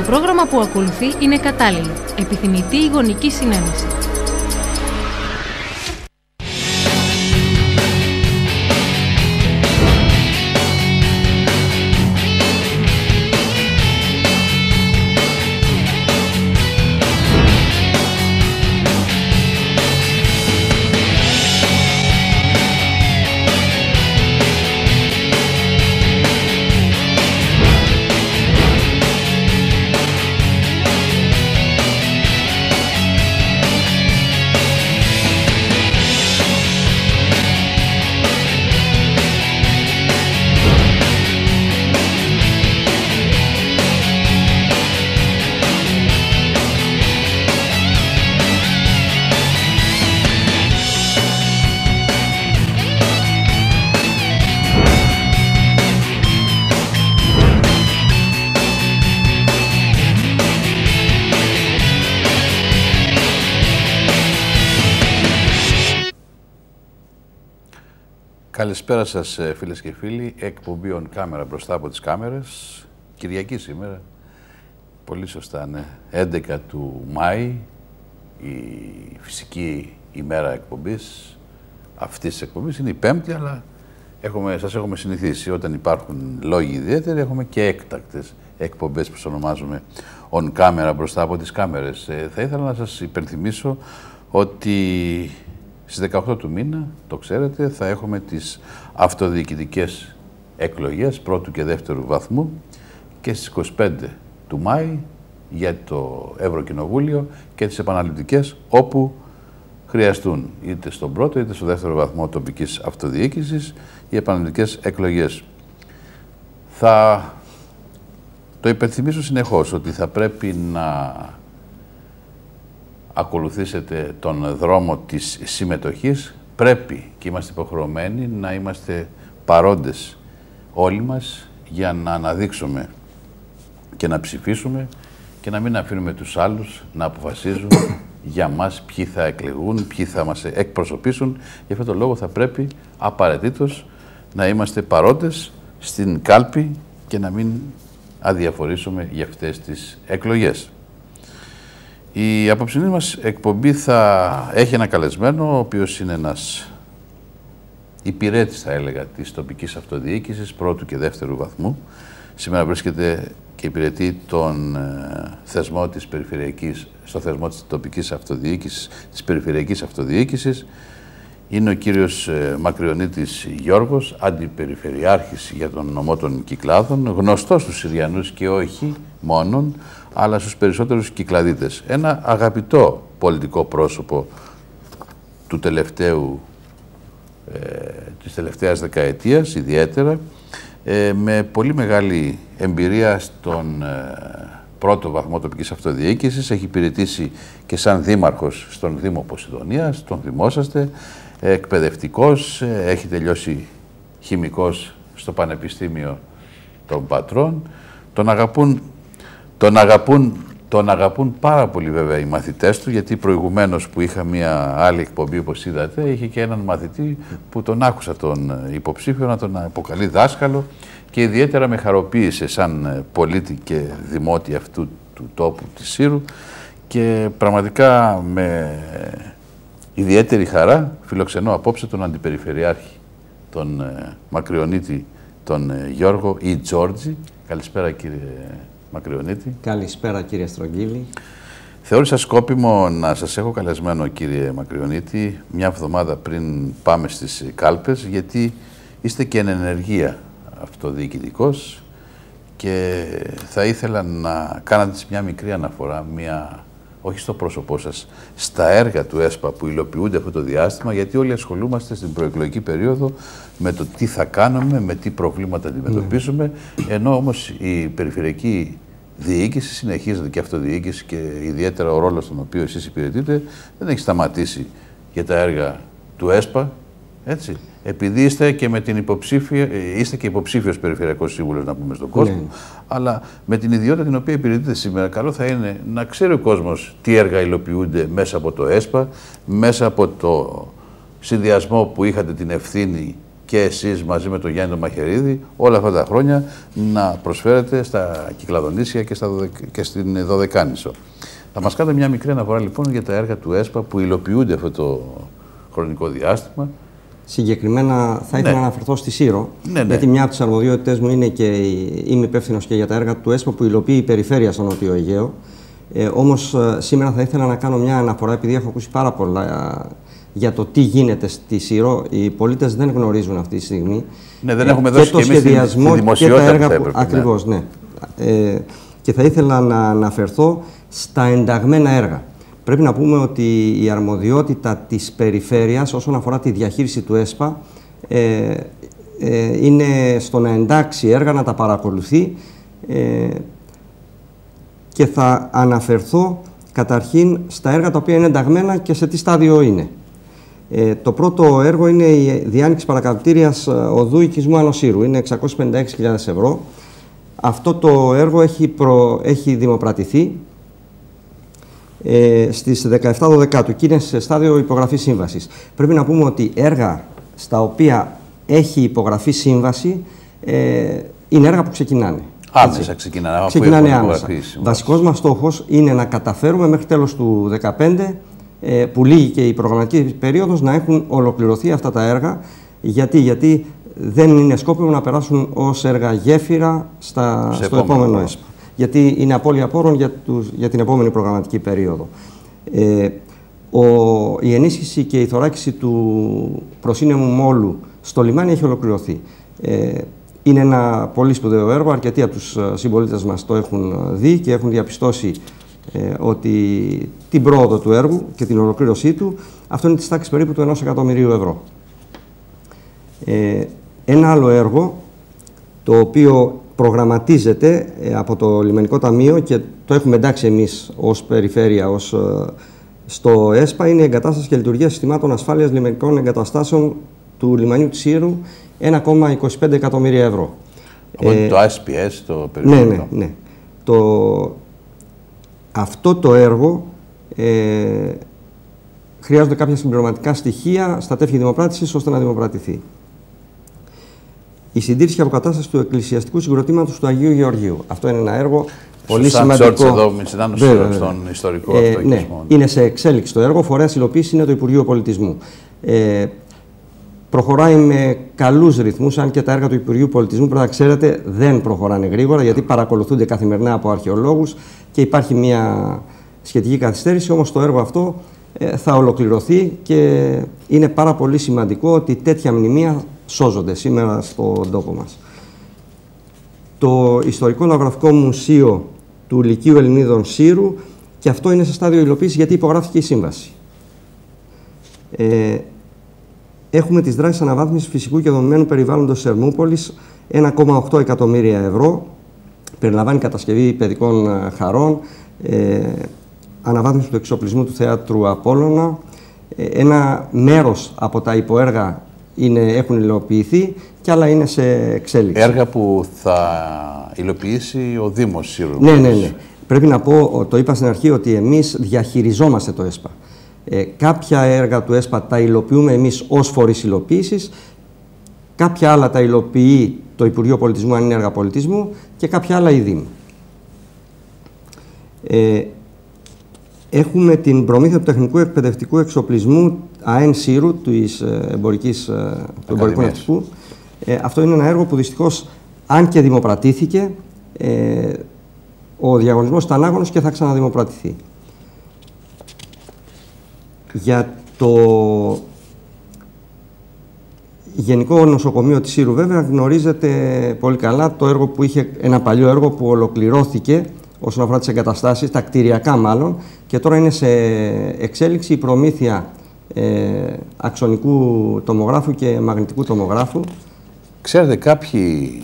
Το πρόγραμμα που ακολουθεί είναι κατάλληλο. Επιθυμητή η γονική συνένεση. Καλησπέρα σας ε, φίλες και φίλοι. Εκπομπή on κάμερα μπροστά από τις κάμερες. Κυριακή σήμερα. Πολύ σωστά, ναι. 11 του Μάη, η φυσική ημέρα εκπομπής. Αυτής της εκπομπής είναι η πέμπτη, αλλά έχουμε, σας έχουμε συνηθίσει. Όταν υπάρχουν λόγοι ιδιαίτεροι, έχουμε και έκτακτες εκπομπές που ονομάζουμε on κάμερα μπροστά από τις κάμερες. Ε, θα ήθελα να σας υπενθυμίσω ότι στις 18 του μήνα, το ξέρετε, θα έχουμε τις αυτοδιοικητικές εκλογές πρώτου και δεύτερου βαθμού και στις 25 του Μάη για το Ευρωκοινοβούλιο και τις επαναληπτικές όπου χρειαστούν είτε στον πρώτο είτε στο δεύτερο βαθμό τοπικής αυτοδιοίκησης οι επαναληπτικές εκλογές. Θα το υπενθυμίσω συνεχώς ότι θα πρέπει να ακολουθήσετε τον δρόμο της συμμετοχής, πρέπει και είμαστε υποχρεωμένοι να είμαστε παρόντες όλοι μας για να αναδείξουμε και να ψηφίσουμε και να μην αφήνουμε τους άλλους να αποφασίζουν για μας ποιοι θα εκλεγούν, ποιοι θα μας εκπροσωπήσουν. Γι' αυτό το λόγο θα πρέπει απαραίτητος να είμαστε παρόντες στην κάλπη και να μην αδιαφορήσουμε για αυτές τις εκλογές. Η απόψινή μας εκπομπή θα έχει ένα καλεσμένο, ο οποίος είναι ένας υπηρέτης, θα έλεγα, της τοπικής αυτοδιοίκησης, πρώτου και δεύτερου βαθμού. Σήμερα βρίσκεται και υπηρετεί τον ε, θεσμό της περιφερειακής, στο θεσμό της τοπικής αυτοδιοίκησης, της περιφερειακής αυτοδιοίκησης. Είναι ο κύριος ε, Μακριονίτης Γιώργος, αντιπεριφερειάρχης για τον νομό των Κυκλάδων, γνωστός στους Συριανούς και όχι μόνον, αλλά στους περισσότερους κυκλαδίτες. Ένα αγαπητό πολιτικό πρόσωπο του τελευταίου, ε, της τελευταίας δεκαετίας, ιδιαίτερα, ε, με πολύ μεγάλη εμπειρία στον ε, πρώτο βαθμό τοπικής αυτοδιοίκησης. Έχει υπηρετήσει και σαν δήμαρχος στον Δήμο Ποσειδονίας, τον δημόσαστε, εκπαιδευτικός, ε, έχει τελειώσει χημικός στο Πανεπιστήμιο των Πατρών. Τον αγαπούν τον αγαπούν, τον αγαπούν πάρα πολύ βέβαια οι μαθητές του, γιατί προηγουμένως που είχα μια άλλη εκπομπή, όπως είδατε, είχε και έναν μαθητή που τον άκουσα τον υποψήφιο να τον αποκαλεί δάσκαλο και ιδιαίτερα με χαροποίησε σαν πολίτη και δημότη αυτού του τόπου της Σύρου και πραγματικά με ιδιαίτερη χαρά φιλοξενώ απόψε τον Αντιπεριφερειάρχη, τον ε, Μακριονίτη, τον ε, Γιώργο ή Τζόρτζη. Καλησπέρα κύριε Μακριονίτη. Καλησπέρα κύριε Στρογγύλη. Θεώρησα σκόπιμο να σας έχω καλεσμένο κύριε Μακριονίτη μια εβδομάδα πριν πάμε στις κάλπες γιατί είστε και εν ενεργεία αυτοδιοικητικός και θα ήθελα να κάνατε μια μικρή αναφορά, μια, όχι στο πρόσωπό σας, στα έργα του ΕΣΠΑ που υλοποιούνται αυτό το διάστημα, γιατί όλοι ασχολούμαστε στην προεκλογική περίοδο με το τι θα κάνουμε, με τι προβλήματα αντιμετωπίσουμε, ενώ όμως η περιφερειακή διοίκηση συνεχίζεται και αυτοδιοίκηση και ιδιαίτερα ο ρόλος τον οποίο εσείς υπηρετείτε δεν έχει σταματήσει για τα έργα του ΕΣΠΑ, έτσι. Επειδή είστε και με την υποψήφια, είστε και υποψήφιος περιφερειακός σύμβουλος να πούμε στον κόσμο, ναι. αλλά με την ιδιότητα την οποία υπηρετείτε σήμερα, καλό θα είναι να ξέρει ο κόσμος τι έργα υλοποιούνται μέσα από το ΕΣΠΑ, μέσα από το συνδυασμό που είχατε την ευθύνη και εσείς μαζί με τον Γιάννη τον Μαχαιρίδη όλα αυτά τα χρόνια να προσφέρετε στα Κυκλαδονήσια και, στα και στην Δωδεκάνησο. Θα μας κάνετε μια μικρή αναφορά λοιπόν για τα έργα του ΕΣΠΑ που υλοποιούνται αυτό το χρονικό διάστημα. Συγκεκριμένα θα ήθελα ναι. να αναφερθώ στη ΣΥΡΟ, ναι, ναι. γιατί μια από τις αρμοδιότητες μου είναι και είμαι υπεύθυνος και για τα έργα του ΕΣΠΑ που υλοποιεί η περιφέρεια στο Νότιο Αιγαίο. Ε, Όμως ε, σήμερα θα ήθελα να κάνω μια αναφορά, επειδή έχω ακούσει πάρα πολλά ε, για το τι γίνεται στη ΣΥΡΟ. Οι πολίτες δεν γνωρίζουν αυτή τη στιγμή. Ναι, δεν έχουμε δώσει και, το σχεδιασμό τη και τα έργα που. Ακριβώς, ναι. Ε, και θα ήθελα να αναφερθώ στα ενταγμένα έργα. Πρέπει να πούμε ότι η αρμοδιότητα της περιφέρειας όσον αφορά τη διαχείριση του ΕΣΠΑ ε, ε, είναι στο να εντάξει έργα, να τα παρακολουθεί ε, και θα αναφερθώ καταρχήν στα έργα τα οποία είναι ενταγμένα και σε τι στάδιο είναι. Ε, το πρώτο έργο είναι η διάνοιξη παρακαπτήριας οδού οικισμού Ανοσύρου. Είναι 656.000 ευρώ. Αυτό το έργο έχει, προ... έχει δημοπρατηθεί ε, στις 17 του και είναι σε στάδιο υπογραφής σύμβασης. Πρέπει να πούμε ότι έργα στα οποία έχει υπογραφεί σύμβαση ε, είναι έργα που ξεκινάνε. Άμεσα ξεκινάνε. Ξεκινάνε άμεσα. Βασικός μας στόχος είναι να καταφέρουμε μέχρι τέλος του 2015, ε, που λύγει και η προγραμματική περίοδος, να έχουν ολοκληρωθεί αυτά τα έργα. Γιατί, γιατί δεν είναι σκόπιμο να περάσουν ως έργα γέφυρα στα, στο επόμενο ΕΣΠΑ γιατί είναι απώλεια πόρων για, τους, για την επόμενη προγραμματική περίοδο. Ε, ο, η ενίσχυση και η θωράκιση του προσύνεμου μόλου στο λιμάνι έχει ολοκληρωθεί. Ε, είναι ένα πολύ σπουδαίο έργο, αρκετοί από τους ε, συμπολίτες μας το έχουν δει και έχουν διαπιστώσει ε, ότι την πρόοδο του έργου και την ολοκλήρωσή του, αυτό είναι της τάξης περίπου του 1 εκατομμυρίου ευρώ. Ε, ένα άλλο έργο, το οποίο προγραμματίζεται ε, από το Λιμενικό Ταμείο και το έχουμε εντάξει εμείς ως περιφέρεια, ως, ε, στο ΕΣΠΑ, είναι η εγκατάσταση και λειτουργία συστημάτων ασφάλειας λιμενικών εγκαταστάσεων του λιμανιού της Σύρου 1,25 εκατομμύρια ευρώ. Ε, το SPS, το περιφερειακό. Ναι, ναι, ναι. Το, αυτό το έργο ε, χρειάζονται κάποια συμπληρωματικά στοιχεία στα τεύχη δημοπράτησης ώστε να δημοπρατηθεί η συντήρηση και αποκατάσταση του εκκλησιαστικού συγκροτήματος του Αγίου Γεωργίου. Αυτό είναι ένα έργο πολύ σημαντικό. εδώ, στον ιστορικό ε, αυτό ναι, είναι σε εξέλιξη το έργο. Φορέας υλοποίησης είναι το Υπουργείο Πολιτισμού. Ε, προχωράει με καλούς ρυθμούς, αν και τα έργα του Υπουργείου Πολιτισμού, πρέπει να ξέρετε, δεν προχωράνε γρήγορα, γιατί παρακολουθούνται καθημερινά από αρχαιολόγους και υπάρχει μια σχετική καθυστέρηση. Όμως το έργο αυτό ε, θα ολοκληρωθεί και είναι πάρα πολύ σημαντικό ότι τέτοια μνημεία σώζονται σήμερα στον τόπο μας. Το Ιστορικό Ναυγραφικό Μουσείο του Λυκείου Ελληνίδων Σύρου και αυτό είναι σε στάδιο υλοποίησης γιατί υπογράφηκε η σύμβαση. Ε, έχουμε τις δράσεις αναβάθμισης φυσικού και δομημένου περιβάλλοντος Ερμούπολης 1,8 εκατομμύρια ευρώ. Περιλαμβάνει κατασκευή παιδικών ε, χαρών, ε, αναβάθμιση του εξοπλισμού του Θεάτρου Απόλλωνα, ε, ένα μέρος από τα υποέργα είναι, έχουν υλοποιηθεί και άλλα είναι σε εξέλιξη. Έργα που θα υλοποιήσει ο Δήμος Σύρου. Ναι, ναι, ναι. Πρέπει να πω, το είπα στην αρχή, ότι εμείς διαχειριζόμαστε το ΕΣΠΑ. Ε, κάποια έργα του ΕΣΠΑ τα υλοποιούμε εμείς ως φορείς υλοποίησης, κάποια άλλα τα υλοποιεί το Υπουργείο Πολιτισμού, αν είναι έργα πολιτισμού, και κάποια άλλα η Δήμη. Ε, Έχουμε την προμήθεια του τεχνικού εκπαιδευτικού εξοπλισμού ΑΕΝ ΣΥΡΟΥ της ε, εμπορικής, ε, του εμπορικού ναυτικού. Ε, αυτό είναι ένα έργο που δυστυχώς, αν και δημοπρατήθηκε, ε, ο διαγωνισμός ήταν άγωνος και θα ξαναδημοπρατηθεί. Για το Γενικό Νοσοκομείο της Σύρου βέβαια γνωρίζετε πολύ καλά το έργο που είχε, ένα παλιό έργο που ολοκληρώθηκε όσον αφορά τις εγκαταστάσεις, τα κτηριακά μάλλον, και τώρα είναι σε εξέλιξη η προμήθεια ε, αξονικού τομογράφου και μαγνητικού τομογράφου. Ξέρετε, κάποιοι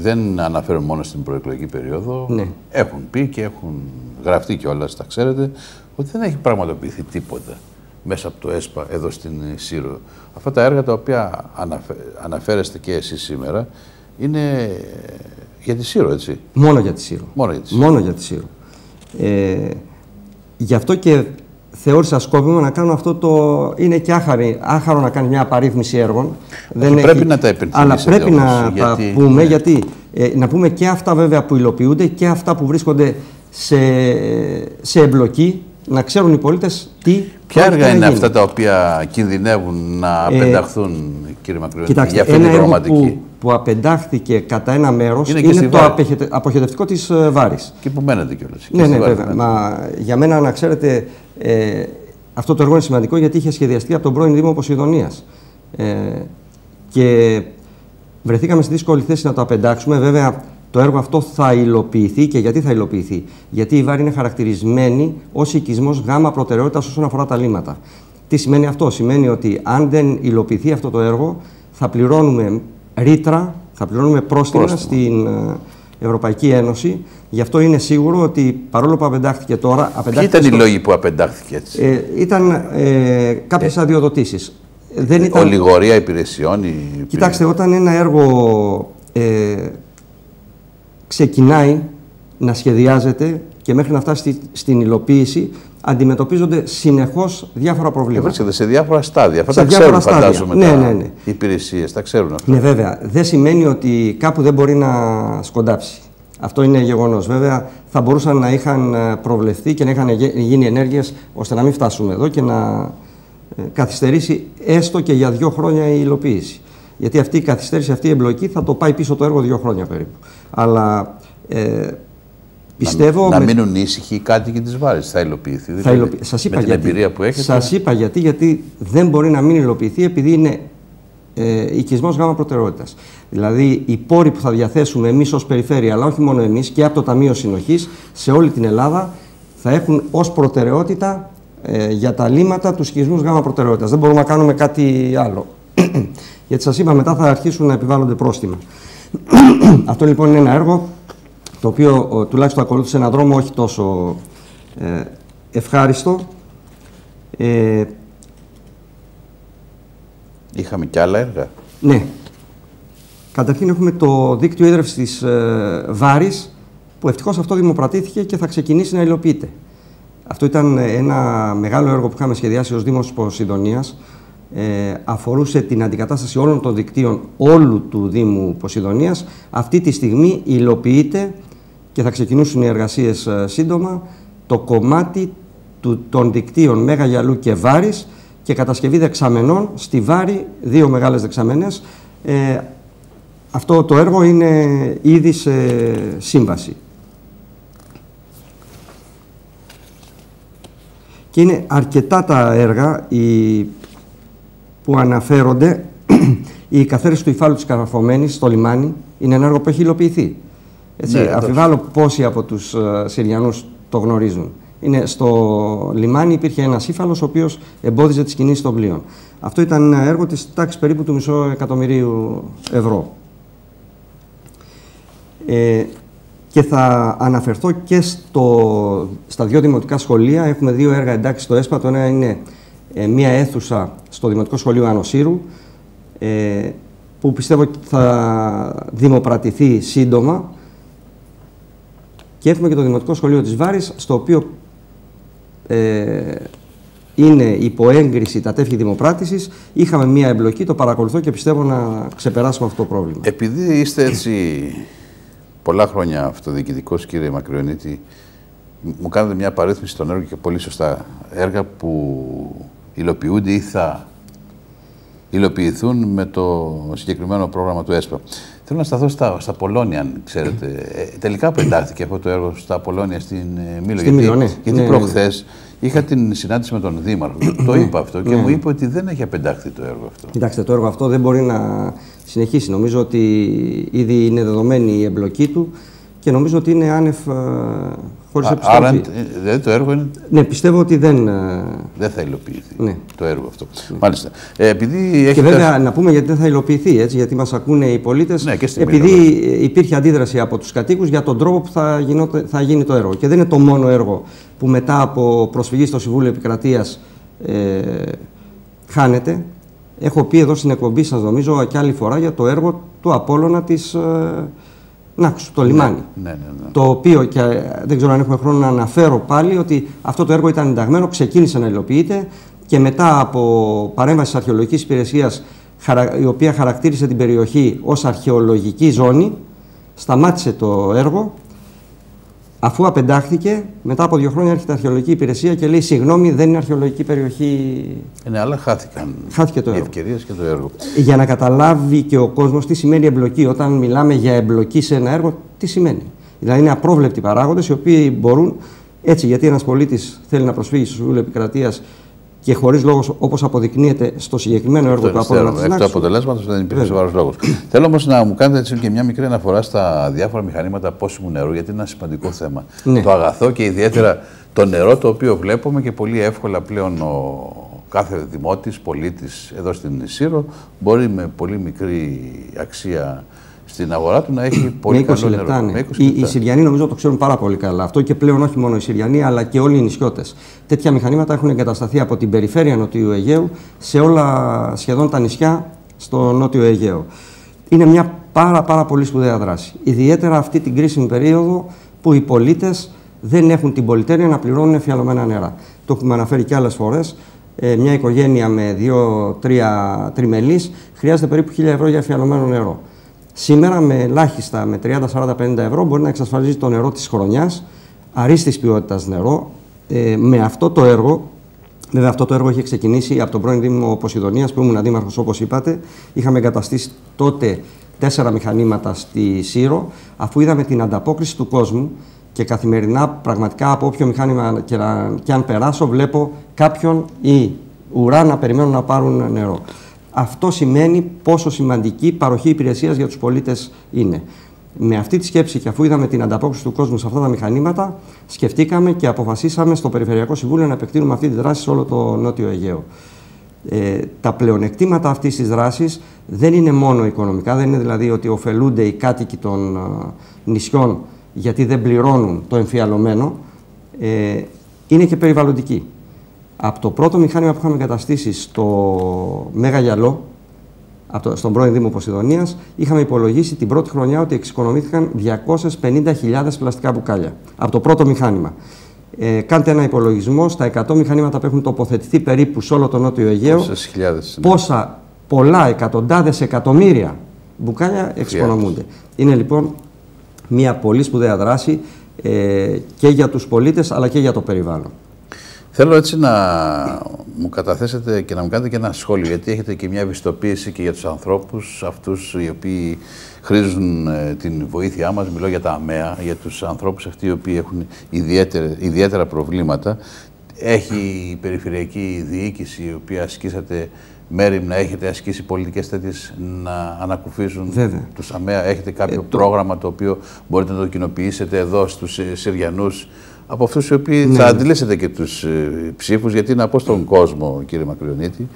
δεν αναφέρουν μόνο στην προεκλογική περίοδο. Ναι. Έχουν πει και έχουν γραφτεί κιόλας, τα ξέρετε, ότι δεν έχει πραγματοποιηθεί τίποτα μέσα από το ΕΣΠΑ εδώ στην Σύρο. Αυτά τα έργα τα οποία αναφέρεστε και εσείς σήμερα είναι για τη Σύρο, έτσι. Μόνο για τη Σύρο. Μόνο για τη Σύρο. Μόνο για τη Σύρο. Ε, γι' αυτό και θεώρησα σκόπιμο να κάνω αυτό το. Είναι και άχαρη, άχαρο να κάνει μια απαρίθμηση έργων. Δεν πρέπει έχει... να τα επενδύσουμε. Αλλά πρέπει όμως, να γιατί... τα πούμε, ναι. γιατί ε, να πούμε και αυτά βέβαια που υλοποιούνται και αυτά που βρίσκονται σε, σε εμπλοκή, να ξέρουν οι πολίτες τι. Ποια έργα είναι αυτά τα οποία κινδυνεύουν να ε, απενταχθούν, κύριε Μακρυβέτη, για αυτή την προγραμματική που απεντάχθηκε κατά ένα μέρος είναι, είναι το αποχαιρετευτικό της ε, Βάρης. Και που μένετε κιόλας. Ναι, ναι, βέβαια. Ναι. Μα, για μένα, να ξέρετε, ε, αυτό το έργο είναι σημαντικό γιατί είχε σχεδιαστεί από τον πρώην Δήμο Ποσειδονίας. Ε, και βρεθήκαμε στη δύσκολη θέση να το απεντάξουμε. Βέβαια, το έργο αυτό θα υλοποιηθεί και γιατί θα υλοποιηθεί; Γιατί η Βάρη είναι χαρακτηρισμένη ως οικισμός γάμα προτεραιότητας όσον αφορά τα λίμματα. Τι σημαίνει αυτό, Σημαίνει ότι αν δεν υλοποιηθεί αυτό το έργο, θα πληρώνουμε ρήτρα, θα πληρώνουμε πρόστιμα, στην ε, Ευρωπαϊκή Ένωση. Γι' αυτό είναι σίγουρο ότι παρόλο που απεντάχθηκε τώρα. Ποιοι ήταν οι λόγοι που απεντάχθηκε έτσι; Ε, ήταν ε, κάποιες ε, αδειοδοτήσεις. Δεν ήταν... Ολιγορία υπηρεσιών. Η... Κοιτάξτε, όταν ένα έργο ε, ξεκινάει να σχεδιάζεται και μέχρι να φτάσει στην υλοποίηση, αντιμετωπίζονται συνεχώς διάφορα προβλήματα. Βρίσκεται σε διάφορα στάδια. Αυτά τα ξέρουν, στάδια. φαντάζομαι. Ναι, ναι, ναι. Οι υπηρεσίες τα ξέρουν αυτά. Ναι, βέβαια. Δεν σημαίνει ότι κάπου δεν μπορεί να σκοντάψει. Αυτό είναι γεγονός. Βέβαια, θα μπορούσαν να είχαν ε, προβλεφθεί και να είχαν γίνει ενέργειες ώστε να μην φτάσουμε εδώ και να ε, καθυστερήσει έστω και για δύο χρόνια η υλοποίηση. Γιατί αυτή η καθυστέρηση, αυτή η εμπλοκή θα το πάει πίσω το έργο δύο χρόνια περίπου. Αλλά ε, Πιστεύω να, με... να μείνουν ήσυχοι οι κάτοικοι της Βάρη. Θα υλοποιηθεί. Θα δηλαδή, υλοποιη... Σας είπα με την γιατί. εμπειρία που έχετε. Σας είπα γιατί, γιατί δεν μπορεί να μην υλοποιηθεί επειδή είναι ε, οικισμός γάμα προτεραιότητας. Δηλαδή, οι πόροι που θα διαθέσουμε εμείς ως περιφέρεια, αλλά όχι μόνο εμείς και από το Ταμείο Συνοχής σε όλη την Ελλάδα, θα έχουν ως προτεραιότητα ε, για τα λύματα του οικισμού γάμα προτεραιότητας. Δεν μπορούμε να κάνουμε κάτι άλλο. γιατί σας είπα, μετά θα αρχίσουν να επιβάλλονται πρόστιμα. Αυτό λοιπόν είναι ένα έργο το οποίο τουλάχιστον ακολούθησε έναν δρόμο όχι τόσο ε, ευχάριστο. Ε, Είχαμε και άλλα έργα. Ναι. Καταρχήν έχουμε το δίκτυο ίδρυυσης της ε, Βάρης, που ευτυχώς αυτό δημοπρατήθηκε και θα ξεκινήσει να υλοποιείται. Αυτό ήταν ένα μεγάλο έργο που είχαμε σχεδιάσει ως Δήμος Ποσειδονίας. Ε, αφορούσε την αντικατάσταση όλων των δικτύων όλου του Δήμου Ποσειδονίας. Αυτή τη στιγμή υλοποιείται και θα ξεκινήσουν οι εργασίες ε, σύντομα το κομμάτι του, των δικτύων Μέγα Γιαλού και Βάρης και κατασκευή δεξαμενών στη Βάρη, δύο μεγάλες δεξαμενές. Ε, αυτό το έργο είναι ήδη σε σύμβαση. Και είναι αρκετά τα έργα οι, που αναφέρονται. η καθαίρεση του υφάλου της Καραφωμένης στο λιμάνι είναι ένα έργο που έχει υλοποιηθεί. Έτσι, ναι, αφιβάλλω πόσοι από τους uh, Συριανούς το γνωρίζουν. Είναι στο λιμάνι υπήρχε ένας ύφαλο ο οποίος εμπόδιζε τις κινήσεις των πλοίων. Αυτό ήταν ένα έργο της τάξης περίπου του μισό εκατομμυρίου ευρώ. Ε, και θα αναφερθώ και στο, στα δύο δημοτικά σχολεία. Έχουμε δύο έργα εντάξει στο ΕΣΠΑ. Το ένα είναι ε, μία αίθουσα στο Δημοτικό Σχολείο Ανοσύρου, ε, που πιστεύω ότι θα δημοπρατηθεί σύντομα και έχουμε και το Δημοτικό Σχολείο της Βάρης, στο οποίο ε, είναι υπό έγκριση τα τεύχη δημοπράτησης. Είχαμε μία εμπλοκή, το παρακολουθώ και πιστεύω να ξεπεράσουμε αυτό το πρόβλημα. Επειδή είστε έτσι πολλά χρόνια αυτοδιοικητικός, κύριε Μακριονίτη, μου κάνετε μια παρέθμιση στον έργο και πολύ σωστά. Έργα που υλοποιούνται ή θα υλοποιηθούν με το συγκεκριμένο πρόγραμμα του ΕΣΠΑ. Θέλω να σταθώ στα, στα Πολώνια, αν ξέρετε. Ε, τελικά πεντάχθηκε αυτό το έργο στα Πολώνια στην ε, Μήλο. Στη γιατί ναι. γιατί ναι, προχθές είχα την συνάντηση με τον Δήμαρχο. το είπα αυτό και μου είπε ότι δεν έχει απεντάχθει το έργο αυτό. Κοιτάξτε, το έργο αυτό δεν μπορεί να συνεχίσει. Νομίζω ότι ήδη είναι δεδομένη η εμπλοκή του και νομίζω ότι είναι άνευ χωρίς επιστροφή. Άρα δηλαδή το έργο είναι. Ναι, πιστεύω ότι δεν. Δεν θα υλοποιηθεί ναι. το έργο αυτό. Ναι. Μάλιστα. Ε, επειδή και βέβαια να πούμε γιατί δεν θα υλοποιηθεί, έτσι, γιατί μας ακούνε οι πολίτες. Ναι, επειδή υπήρχε αντίδραση από τους κατοίκους για τον τρόπο που θα, γινότε, θα γίνει το έργο. Και δεν είναι το μόνο έργο που μετά από προσφυγή στο Συμβούλιο Επικρατείας ε, χάνεται. Έχω πει εδώ στην εκπομπή σας, νομίζω, και άλλη φορά για το έργο του Απόλλωνα της, ε, Νάξου, το λιμάνι. Ναι, ναι, ναι. Το οποίο και ε, δεν ξέρω αν έχουμε χρόνο να αναφέρω πάλι ότι αυτό το έργο ήταν ενταγμένο, ξεκίνησε να υλοποιείται και μετά από παρέμβαση της αρχαιολογικής υπηρεσίας, η οποία χαρακτήρισε την περιοχή ως αρχαιολογική ζώνη, σταμάτησε το έργο Αφού απεντάχθηκε, μετά από δύο χρόνια έρχεται η αρχαιολογική υπηρεσία και λέει: Συγγνώμη, δεν είναι αρχαιολογική περιοχή. Ναι, αλλά χάθηκαν Χάθηκε το οι έργο. ευκαιρίες και το έργο. Για να καταλάβει και ο κόσμος τι σημαίνει εμπλοκή. Όταν μιλάμε για εμπλοκή σε ένα έργο, τι σημαίνει. Δηλαδή είναι απρόβλεπτοι παράγοντες οι οποίοι μπορούν έτσι, γιατί ένας πολίτης θέλει να προσφύγει στο Συμβούλιο Επικρατείας και χωρίς λόγος, όπως αποδεικνύεται στο συγκεκριμένο έργο του Εκ Απόλλωνα του αποτελέσματος δεν υπήρχε σοβαρός λόγος. Θέλω όμως να μου κάνετε έτσι και μια μικρή αναφορά στα διάφορα μηχανήματα πόσιμου νερού, γιατί είναι ένα σημαντικό θέμα. Ναι. Το αγαθό και ιδιαίτερα το νερό το οποίο βλέπουμε και πολύ εύκολα πλέον ο κάθε δημότης, πολίτης εδώ στην Σύρο μπορεί με πολύ μικρή αξία στην αγορά του να έχει πολύ με 20 καλό λεπτά. νερό. Ναι. Με 20 Οι, οι λεπτά. Συριανοί νομίζω το ξέρουν πάρα πολύ καλά. Αυτό και πλέον όχι μόνο οι Συριανοί, αλλά και όλοι οι νησιώτες. Τέτοια μηχανήματα έχουν εγκατασταθεί από την περιφέρεια Νοτιού Αιγαίου σε όλα σχεδόν τα νησιά στο Νότιο Αιγαίο. Είναι μια πάρα, πάρα πολύ σπουδαία δράση. Ιδιαίτερα αυτή την κρίσιμη περίοδο που οι πολίτες δεν έχουν την πολυτέλεια να πληρώνουν εφιαλωμένα νερά. Το έχουμε αναφέρει και άλλες φορές. Ε, μια οικογένεια με δύο-τρία τριμελείς χρειάζεται περίπου 1000 ευρώ για εφιαλωμένο νερό. Σήμερα με ελάχιστα, με 30, 40, 50 ευρώ μπορεί να εξασφαλίζει το νερό της χρονιάς, αρίστης ποιότητας νερό. Ε, με αυτό το έργο, βέβαια αυτό το έργο είχε ξεκινήσει από τον πρώην Δήμο Ποσειδονίας που ήμουν αντίμαρχος όπως είπατε. Είχαμε εγκαταστήσει τότε τέσσερα μηχανήματα στη Σύρο, αφού είδαμε την ανταπόκριση του κόσμου και καθημερινά πραγματικά από όποιο μηχάνημα και, να, και αν περάσω βλέπω κάποιον ή ουρά να περιμένουν να πάρουν νερό. Αυτό σημαίνει πόσο σημαντική παροχή υπηρεσίας για τους πολίτες είναι. Με αυτή τη σκέψη και αφού είδαμε την ανταπόκριση του κόσμου σε αυτά τα μηχανήματα, σκεφτήκαμε και αποφασίσαμε στο Περιφερειακό Συμβούλιο να επεκτείνουμε αυτή τη δράση σε όλο το Νότιο Αιγαίο. Ε, τα πλεονεκτήματα αυτής της δράσης δεν είναι μόνο οικονομικά, δεν είναι δηλαδή ότι ωφελούνται οι κάτοικοι των α, νησιών γιατί δεν πληρώνουν το εμφιαλωμένο, ε, είναι και περιβαλλοντική. Από το πρώτο μηχάνημα που είχαμε καταστήσει στο Μέγα Γυαλό, από το, στον πρώην Δήμο Ποσειδονίας, είχαμε υπολογίσει την πρώτη χρονιά ότι εξοικονομήθηκαν 250.000 πλαστικά μπουκάλια. Από το πρώτο μηχάνημα. Ε, κάντε ένα υπολογισμό στα 100 μηχανήματα που έχουν τοποθετηθεί περίπου σε όλο το Νότιο Αιγαίο. Πόσες χιλιάδες είναι. Πόσα πολλά εκατοντάδες εκατομμύρια μπουκάλια εξοικονομούνται. Είναι λοιπόν μια πολύ σπουδαία δράση ε, και για τους πολίτες αλλά και για το περιβάλλον. Θέλω έτσι να μου καταθέσετε και να μου κάνετε και ένα σχόλιο, γιατί έχετε και μια ευαισθητοποίηση και για τους ανθρώπους, αυτούς οι οποίοι χρήζουν ε, την βοήθειά μας. Μιλώ για τα ΑΜΕΑ, για τους ανθρώπους αυτοί οι οποίοι έχουν ιδιαίτερα, ιδιαίτερα προβλήματα. Έχει η περιφερειακή διοίκηση, η οποία ασκήσατε μέρη να έχετε ασκήσει πολιτικές τέτοιες να ανακουφίζουν Βέβαια. τους ΑΜΕΑ. Έχετε κάποιο πρόγραμμα το οποίο μπορείτε να το κοινοποιήσετε εδώ στους ε, Συριανούς από αυτούς οι οποίοι θα αντιλήσετε και τους ε, ψήφους, γιατί να πω στον κόσμο, κύριε Μακριονίτη,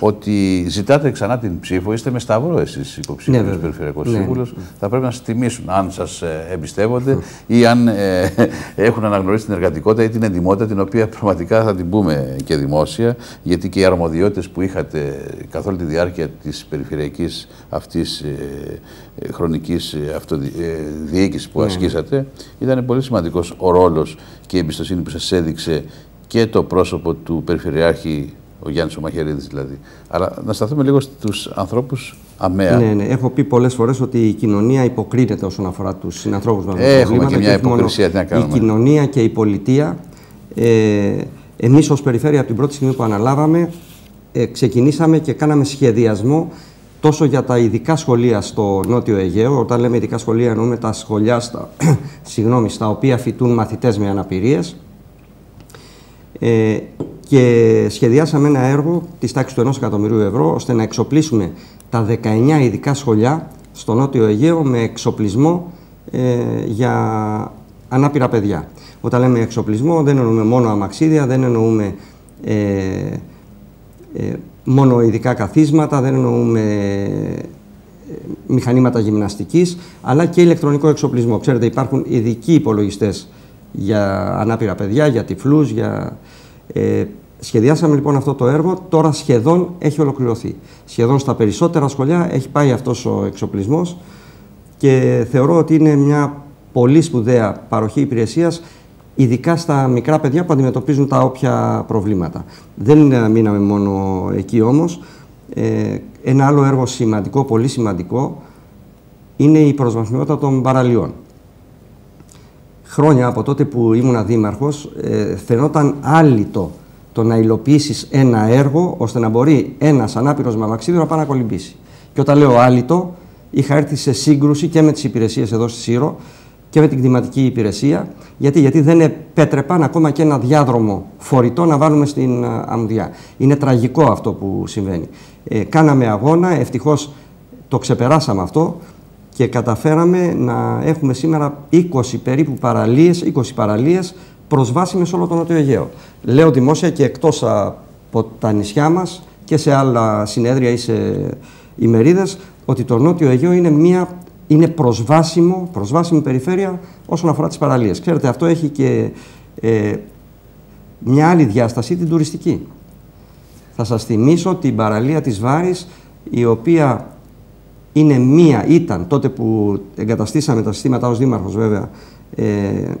ότι ζητάτε ξανά την ψήφο, είστε με σταυρό εσείς υποψήφιος Ναι, βέβαια. περιφερειακός Ναι. σύμβουλος, θα πρέπει να σας τιμήσουν αν σας ε, εμπιστεύονται ή αν ε, έχουν αναγνωρίσει την εργατικότητα ή την εντυμότητα την οποία πραγματικά θα την πούμε και δημόσια, γιατί και οι αρμοδιότητες που είχατε καθ' όλη τη διάρκεια της περιφερειακής αυτής ε, ε, χρονικής ε, αυτοδι... ε, διοίκησης που ασκήσατε, ήταν πολύ σημαντικός ο ρόλος και η εμπιστοσύνη που σας έδειξε και το πρόσωπο του Περιφερειάρχη, ο Γιάννης ο Μαχαιρίδης δηλαδή. Αλλά να σταθούμε λίγο στους ανθρώπους αμαία. Ναι, ναι. Έχω πει πολλές φορές ότι η κοινωνία υποκρίνεται όσον αφορά τους συνανθρώπους μα. Ε, έχουμε και μια υποκρισία, τι να Η κάνουμε. κοινωνία και η πολιτεία. Ε, Εμείς ως περιφέρεια από την πρώτη στιγμή που αναλάβαμε, ε, ξεκινήσαμε και κάναμε σχεδιασμό τόσο για τα ειδικά σχολεία στο Νότιο Αιγαίο. Όταν λέμε ειδικά σχολεία, εννοούμε τα σχολιά στα, συγγνώμη, στα οποία φοιτούν μαθητές με αναπηρίες. Ε, και σχεδιάσαμε ένα έργο της τάξης του 1 εκατομμυρίου ευρώ ώστε να εξοπλίσουμε τα 19 ειδικά σχολιά στο Νότιο Αιγαίο με εξοπλισμό ε, για ανάπηρα παιδιά. Όταν λέμε εξοπλισμό δεν εννοούμε μόνο αμαξίδια, δεν εννοούμε ε, ε, μόνο ειδικά καθίσματα, δεν εννοούμε ε, μηχανήματα γυμναστικής, αλλά και ηλεκτρονικό εξοπλισμό. Ξέρετε, υπάρχουν ειδικοί υπολογιστές για ανάπηρα παιδιά, για τυφλούς, για... Ε, σχεδιάσαμε λοιπόν αυτό το έργο, τώρα σχεδόν έχει ολοκληρωθεί. Σχεδόν στα περισσότερα σχολεία έχει πάει αυτός ο εξοπλισμός. και θεωρώ ότι είναι μια πολύ σπουδαία παροχή υπηρεσίας ειδικά στα μικρά παιδιά που αντιμετωπίζουν τα όποια προβλήματα. Δεν μείναμε μόνο εκεί όμως. Ε, ένα άλλο έργο σημαντικό, πολύ σημαντικό, είναι η προσβασιμότητα των παραλίων. Χρόνια από τότε που ήμουν δήμαρχος, ε, φαινόταν άλυτο το να υλοποιήσεις ένα έργο ώστε να μπορεί ένας ανάπηρος με αμαξίδιο να πάει να κολυμπήσει. Και όταν λέω άλυτο, είχα έρθει σε σύγκρουση και με τις υπηρεσίες εδώ στη Σύρο και με την κτηματική υπηρεσία. Γιατί, Γιατί δεν επέτρεπαν ακόμα και ένα διάδρομο φορητό να βάλουμε στην αμμουδιά. Είναι τραγικό αυτό που συμβαίνει. Ε, κάναμε αγώνα, ευτυχώς το ξεπεράσαμε αυτό και καταφέραμε να έχουμε σήμερα 20 περίπου παραλίες, 20 παραλίες προσβάσιμες σε όλο τον Νότιο Αιγαίο. Λέω δημόσια και εκτός από τα νησιά μας και σε άλλα συνέδρια ή σε ημερίδες ότι το Νότιο Αιγαίο είναι μια είναι προσβάσιμο, προσβάσιμη περιφέρεια όσον αφορά τις παραλίες. Ξέρετε, αυτό έχει και ε, μια άλλη διάσταση, την τουριστική. Θα σας θυμίσω την παραλία της Βάρης, η οποία είναι μία, ήταν τότε που εγκαταστήσαμε τα συστήματα ως δήμαρχος βέβαια, ε,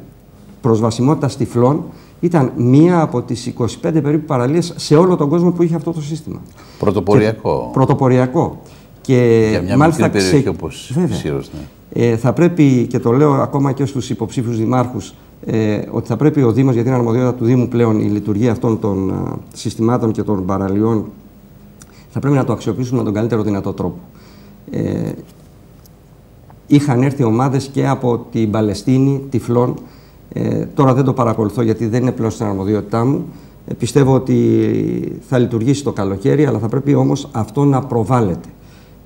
προσβασιμότητα τυφλών, ήταν μία από τις 25 περίπου παραλίες σε όλο τον κόσμο που είχε αυτό το σύστημα. Πρωτοποριακό. πρωτοποριακό. Και Για μια μάλιστα μικρή περιοχή όπως Σύρος, ναι. ε, θα πρέπει, και το λέω ακόμα και στους υποψήφιους δημάρχους, ε, ότι θα πρέπει ο Δήμος, γιατί είναι αρμοδιότητα του Δήμου πλέον η λειτουργία αυτών των α, συστημάτων και των παραλιών, θα πρέπει να το αξιοποιήσουμε με τον καλύτερο δυνατό τρόπο. Ε, είχαν έρθει ομάδες και από την Παλαιστίνη, τυφλών. Ε, τώρα δεν το παρακολουθώ γιατί δεν είναι πλέον στην αρμοδιότητά μου. Ε, πιστεύω ότι θα λειτουργήσει το καλοκαίρι, αλλά θα πρέπει όμως αυτό να προβάλλεται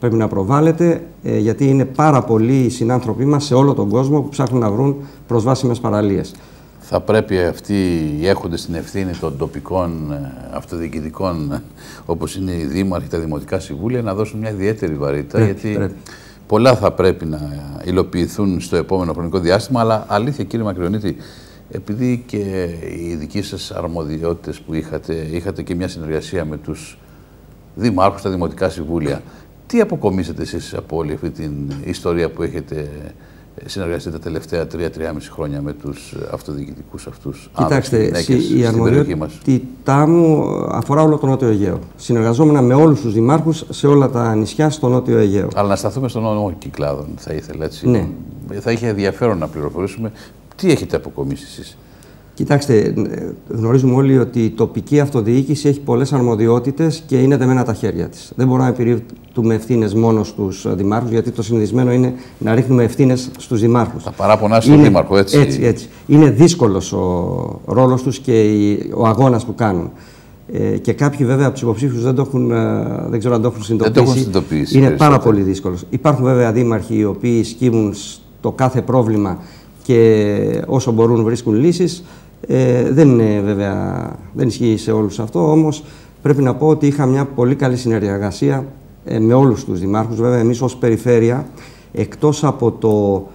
πρέπει να προβάλλεται, ε, γιατί είναι πάρα πολλοί οι συνάνθρωποι μας σε όλο τον κόσμο που ψάχνουν να βρουν προσβάσιμες παραλίες. Θα πρέπει αυτοί οι έχοντες την ευθύνη των τοπικών ε, αυτοδιοικητικών, όπως είναι οι δήμαρχοι, τα δημοτικά συμβούλια, να δώσουν μια ιδιαίτερη βαρύτητα, γιατί πολλά θα πρέπει να υλοποιηθούν στο επόμενο χρονικό διάστημα, αλλά αλήθεια κύριε Μακριονίτη, επειδή και οι δικοί σας αρμοδιότητες που είχατε, είχατε και μια συνεργασία με τους δημάρχους, τα δημοτικά συμβούλια, τι αποκομίσετε εσείς από όλη αυτή την ιστορία που έχετε συνεργαστεί τα τελευταία τρία-τριάμιση χρόνια με τους αυτοδιοικητικούς αυτούς Κοιτάξτε, η αρμοδιότητά μου αφορά όλο το Νότιο Αιγαίο. Συνεργαζόμουν με όλους τους δημάρχους σε όλα τα νησιά στο Νότιο Αιγαίο. Αλλά να σταθούμε στον νόμο κυκλάδων, θα ήθελα έτσι. Ναι. Θα είχε ενδιαφέρον να πληροφορήσουμε τι έχετε αποκομίσει εσείς. Κοιτάξτε, γνωρίζουμε όλοι ότι η τοπική αυτοδιοίκηση έχει πολλές αρμοδιότητες και είναι δεμένα τα χέρια της. Δεν μπορούμε να επιρρύπτουμε ευθύνες μόνος στους δημάρχους, γιατί το συνηθισμένο είναι να ρίχνουμε ευθύνες στους δημάρχους. Τα παράπονα στον δήμαρχο, έτσι. Έτσι, έτσι. Είναι δύσκολος ο ρόλος τους και ο αγώνας που κάνουν. Ε, και κάποιοι βέβαια από τους υποψήφιους δεν, έχουν, ε, δεν ξέρω αν το έχουν συνειδητοποιήσει. Δεν το έχουν συνειδητοποιήσει. Είναι πάρα πολύ δύσκολος. Υπάρχουν βέβαια δήμαρχοι οι οποίοι σκύβουν στο κάθε πρόβλημα και όσο μπορούν βρίσκουν λύσεις. Ε, δεν είναι βέβαια, δεν ισχύει σε όλους αυτό, όμως πρέπει να πω ότι είχα μια πολύ καλή συνεργασία ε, με όλους τους δημάρχους. Βέβαια, εμείς ως περιφέρεια, εκτός από το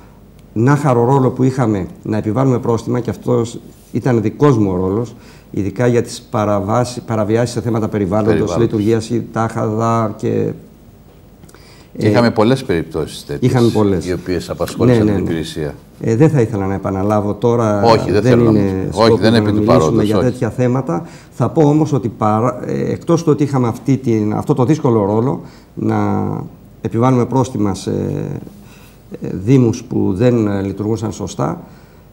νάχαρο ρόλο που είχαμε να επιβάλλουμε πρόστιμα, και αυτός ήταν δικός μου ο ρόλος, ειδικά για τις παραβιάσεις σε θέματα περιβάλλοντος, λειτουργίας, τάχαδα και και είχαμε πολλές περιπτώσεις τέτοιες. Είχαμε πολλές. Οι οποίες απασχόλησαν ναι, ναι, την ναι. υπηρεσία. Ε, δεν θα ήθελα να επαναλάβω τώρα. Όχι, δεν, δεν είναι να... Όχι, δεν να μιλήσουμε για όχι. τέτοια θέματα. Θα πω όμως ότι παρά... ε, εκτός του ότι είχαμε αυτή την... αυτό το δύσκολο ρόλο να επιβάλλουμε πρόστιμα σε ε, δήμους που δεν λειτουργούσαν σωστά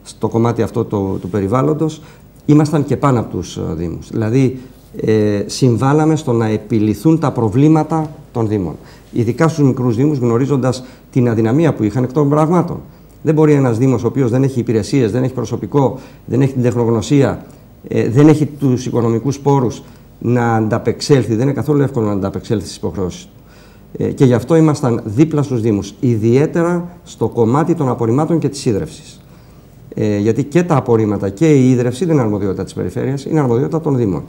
στο κομμάτι αυτό το, του περιβάλλοντος, ήμασταν και πάνω από τους ε, δήμους. Δηλαδή, ε, συμβάλαμε στο να επιληθούν τα προβλήματα των δήμων ειδικά στους μικρούς Δήμους, γνωρίζοντας την αδυναμία που είχαν εκ των πραγμάτων. Δεν μπορεί ένας Δήμος, ο οποίος δεν έχει υπηρεσίες, δεν έχει προσωπικό, δεν έχει την τεχνογνωσία, ε, δεν έχει τους οικονομικούς πόρους να ανταπεξέλθει. Δεν είναι καθόλου εύκολο να ανταπεξέλθει στις υποχρεώσεις ε, και γι' αυτό ήμασταν δίπλα στους Δήμους, ιδιαίτερα στο κομμάτι των απορριμμάτων και της ίδρυυση. Ε, γιατί και τα απορρίμματα και η ίδρυυση δεν είναι αρμοδιότητα της περιφέρειας, είναι αρμοδιότητα των Δήμων.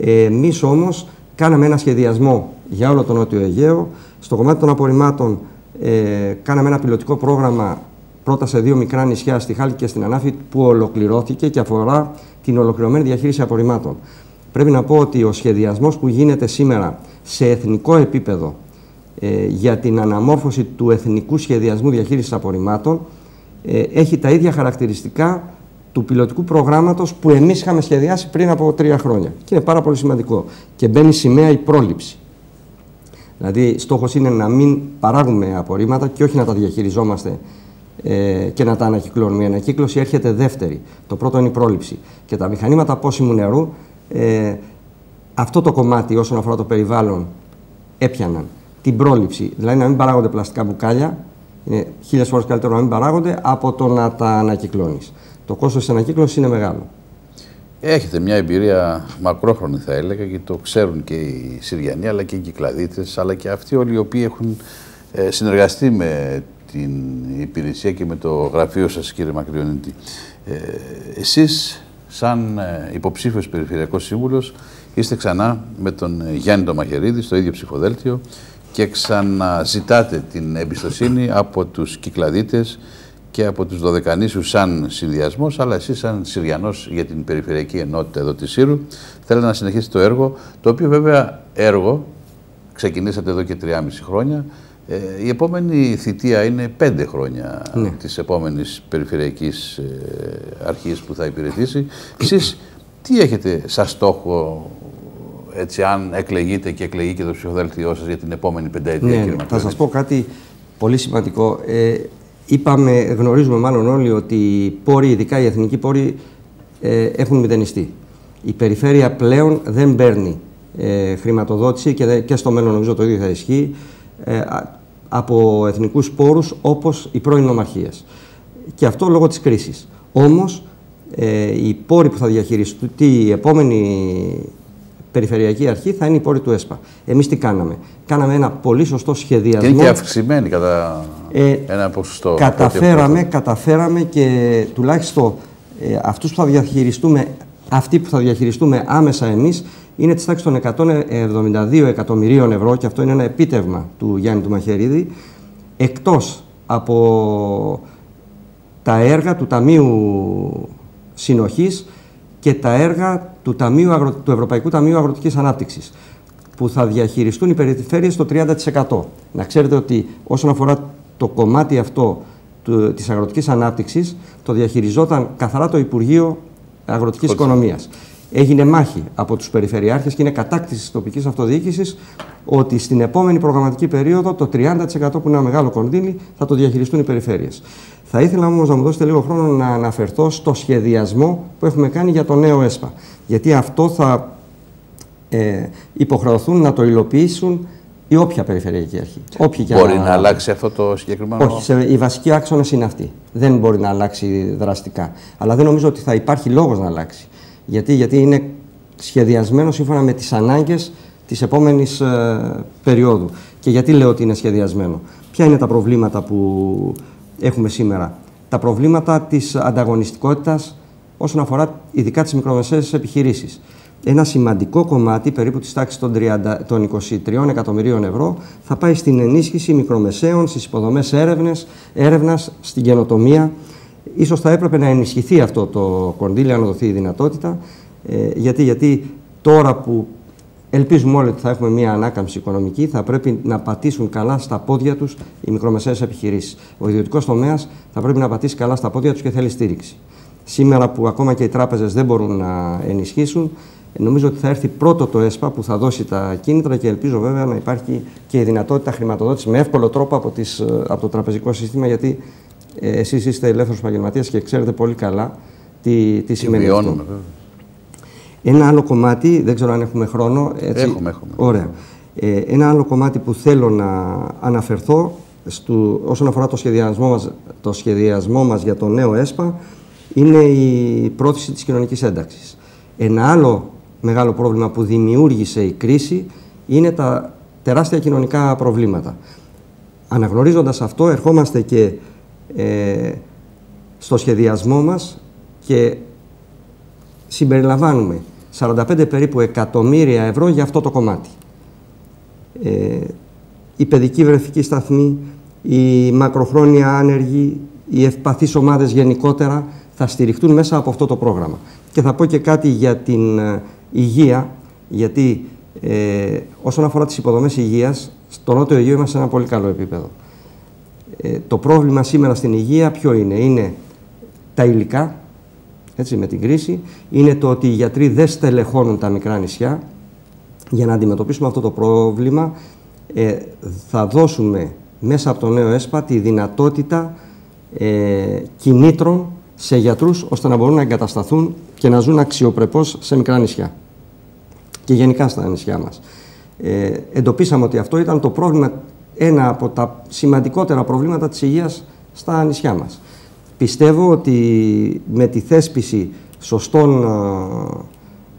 Ε, Εμείς όμως κάναμε ένα σχεδιασμό για όλο το Νότιο Αιγαίο. Στο κομμάτι των απορριμμάτων ε, κάναμε ένα πιλωτικό πρόγραμμα πρώτα σε δύο μικρά νησιά, στη Χάλκη και στην Ανάφη, που ολοκληρώθηκε και αφορά την ολοκληρωμένη διαχείριση απορριμμάτων. Πρέπει να πω ότι ο σχεδιασμός που γίνεται σήμερα σε εθνικό επίπεδο ε, για την αναμόρφωση του Εθνικού Σχεδιασμού Διαχείρισης Απορριμμάτων ε, έχει τα ίδια χαρακτηριστικά του πιλωτικού προγράμματος που εμείς είχαμε σχεδιάσει πριν από τρία χρόνια. Και είναι πάρα πολύ σημαντικό. Και μπαίνει σημαία η πρόληψη. Δηλαδή, στόχος είναι να μην παράγουμε απορρίμματα και όχι να τα διαχειριζόμαστε ε, και να τα ανακυκλώνουμε. Η ανακύκλωση έρχεται δεύτερη. Το πρώτο είναι η πρόληψη. Και τα μηχανήματα πόσιμου νερού, ε, αυτό το κομμάτι όσον αφορά το περιβάλλον, έπιαναν την πρόληψη. Δηλαδή, να μην παράγονται πλαστικά μπουκάλια, είναι χίλιες φορές καλύτερο να μην παράγονται από το να τα ανακυκλώνεις. Το κόστος της ανακύκλωσης είναι μεγάλο. Έχετε μια εμπειρία μακρόχρονη θα έλεγα και το ξέρουν και οι Συριανοί αλλά και οι Κυκλαδίτες αλλά και αυτοί όλοι οι οποίοι έχουν ε, συνεργαστεί με την υπηρεσία και με το γραφείο σας κύριε Μακριονίτη. Ε, εσείς σαν ε, υποψήφιος περιφερειακός σύμβουλος είστε ξανά με τον Γιάννη Μαχαιρίδη στο ίδιο ψηφοδέλτιο και ξαναζητάτε την εμπιστοσύνη από τους Κυκλαδίτες και από τους Δωδεκανήσιους σαν συνδυασμός, αλλά εσείς σαν Συριανός για την Περιφερειακή Ενότητα εδώ της Σύρου, θέλετε να συνεχίσετε το έργο, το οποίο βέβαια έργο ξεκινήσατε εδώ και 3,5 χρόνια. Ε, η επόμενη θητεία είναι 5 χρόνια ναι. της επόμενης Περιφερειακής ε, Αρχής που θα υπηρετήσει. Εσείς τι έχετε σαν στόχο έτσι, αν εκλεγείτε και εκλεγεί και το ψηφοδέλτιό σας για την επόμενη πενταετία, ναι, κύριε Θα σας πω κάτι πολύ σημαντικό. Ε, Είπαμε, γνωρίζουμε μάλλον όλοι ότι οι πόροι, ειδικά οι εθνικοί πόροι, ε, έχουν μηδενιστεί. Η περιφέρεια πλέον δεν παίρνει ε, χρηματοδότηση και, και στο μέλλον νομίζω το ίδιο θα ισχύει ε, από εθνικούς πόρους όπως οι πρώην νομαρχίες. Και αυτό λόγω της κρίσης. Όμως, ε, οι πόροι που θα διαχειριστούν, η επόμενη περιφερειακή αρχή θα είναι η πόρη του ΕΣΠΑ. Εμείς τι κάναμε; Κάναμε ένα πολύ σωστό σχεδιασμό. Και είναι και αυξημένη κατά ε, ένα ποσοστό. Καταφέραμε, καταφέραμε και τουλάχιστον ε, αυτούς που θα διαχειριστούμε, αυτοί που θα διαχειριστούμε άμεσα εμείς είναι της τάξης των 172 εκατομμυρίων ευρώ και αυτό είναι ένα επίτευγμα του Γιάννη του Μαχαιρίδη εκτός από τα έργα του Ταμείου Συνοχής και τα έργα του, Ταμείου του Ευρωπαϊκού Ταμείου Αγροτικής Ανάπτυξης που θα διαχειριστούν οι περιφέρειες στο 30%. Να ξέρετε ότι όσον αφορά το κομμάτι αυτό του, της αγροτικής ανάπτυξης το διαχειριζόταν καθαρά το Υπουργείο Αγροτικής Οικονομίας. Έγινε μάχη από τους περιφερειάρχες και είναι κατάκτηση της τοπικής αυτοδιοίκησης ότι στην επόμενη προγραμματική περίοδο το 30% που είναι ένα μεγάλο κονδύλι θα το διαχειριστούν οι περιφέρειες. Θα ήθελα όμως να μου δώσετε λίγο χρόνο να αναφερθώ στο σχεδιασμό που έχουμε κάνει για το νέο ΕΣΠΑ. Γιατί αυτό θα ε, υποχρεωθούν να το υλοποιήσουν η όποια περιφερειακή αρχή. Όποια μπορεί να... να αλλάξει αυτό το συγκεκριμένο. Όχι, σε, οι βασικοί άξονε είναι αυτοί. Δεν μπορεί να αλλάξει δραστικά. Αλλά δεν νομίζω ότι θα υπάρχει λόγος να αλλάξει. Γιατί, γιατί είναι σχεδιασμένο σύμφωνα με τις ανάγκες της επόμενης ε, περίοδου. Και γιατί λέω ότι είναι σχεδιασμένο. Ποια είναι τα προβλήματα που έχουμε σήμερα; Τα προβλήματα της ανταγωνιστικότητας όσον αφορά ειδικά τις μικρομεσαίες επιχειρήσεις. Ένα σημαντικό κομμάτι, περίπου της τάξης των, 30, των 23 εκατομμυρίων ευρώ, θα πάει στην ενίσχυση μικρομεσαίων, στις υποδομές έρευνες, έρευνας, στην καινοτομία. Ίσως θα έπρεπε να ενισχυθεί αυτό το κονδύλι, αν δοθεί η δυνατότητα, ε, γιατί, γιατί τώρα που Ελπίζουμε όλοι ότι θα έχουμε μια ανάκαμψη οικονομική. Θα πρέπει να πατήσουν καλά στα πόδια τους οι μικρομεσαίες επιχειρήσεις. Ο ιδιωτικός τομέας θα πρέπει να πατήσει καλά στα πόδια τους και θέλει στήριξη. Σήμερα που ακόμα και οι τράπεζες δεν μπορούν να ενισχύσουν, νομίζω ότι θα έρθει πρώτο το ΕΣΠΑ που θα δώσει τα κίνητρα και ελπίζω βέβαια να υπάρχει και η δυνατότητα χρηματοδότησης με εύκολο τρόπο από, τις, από το τραπεζικό σύστημα. Γιατί ε, εσείς είστε ελεύθερος επαγγελματίας και ξέρετε πολύ καλά τι, τι σημαίνει αυτό. Ένα άλλο κομμάτι, δεν ξέρω αν έχουμε χρόνο. Έτσι, έχουμε, έχουμε. Ωραία. Ε, ένα άλλο κομμάτι που θέλω να αναφερθώ στο, όσον αφορά το σχεδιασμό, μας, το σχεδιασμό μας για το νέο ΕΣΠΑ είναι η πρόθεση της κοινωνικής ένταξης. Ένα άλλο μεγάλο πρόβλημα που δημιούργησε η κρίση είναι τα τεράστια κοινωνικά προβλήματα. Αναγνωρίζοντας αυτό, ερχόμαστε και ε, στο σχεδιασμό μας και συμπεριλαμβάνουμε 45 περίπου εκατομμύρια ευρώ για αυτό το κομμάτι. Ε, η παιδική βρεφική σταθμή, οι μακροχρόνια άνεργοι, οι ευπαθείς ομάδες γενικότερα θα στηριχτούν μέσα από αυτό το πρόγραμμα. Και θα πω και κάτι για την ε, υγεία, γιατί ε, όσον αφορά τις υποδομές υγείας, Στο Νότιο Αιγαίο είμαστε σε ένα πολύ καλό επίπεδο. Ε, το πρόβλημα σήμερα στην υγεία ποιο είναι; Είναι τα υλικά, έτσι, με την κρίση. Είναι το ότι οι γιατροί δεν στελεχώνουν τα μικρά νησιά. Για να αντιμετωπίσουμε αυτό το πρόβλημα ε, θα δώσουμε μέσα από το νέο ΕΣΠΑ τη δυνατότητα ε, κινήτρων σε γιατρούς ώστε να μπορούν να εγκατασταθούν και να ζουν αξιοπρεπώς σε μικρά νησιά και γενικά στα νησιά μας. Ε, εντοπίσαμε ότι αυτό ήταν το πρόβλημα, ένα από τα σημαντικότερα προβλήματα της υγείας στα νησιά μας. Πιστεύω ότι με τη θέσπιση σωστών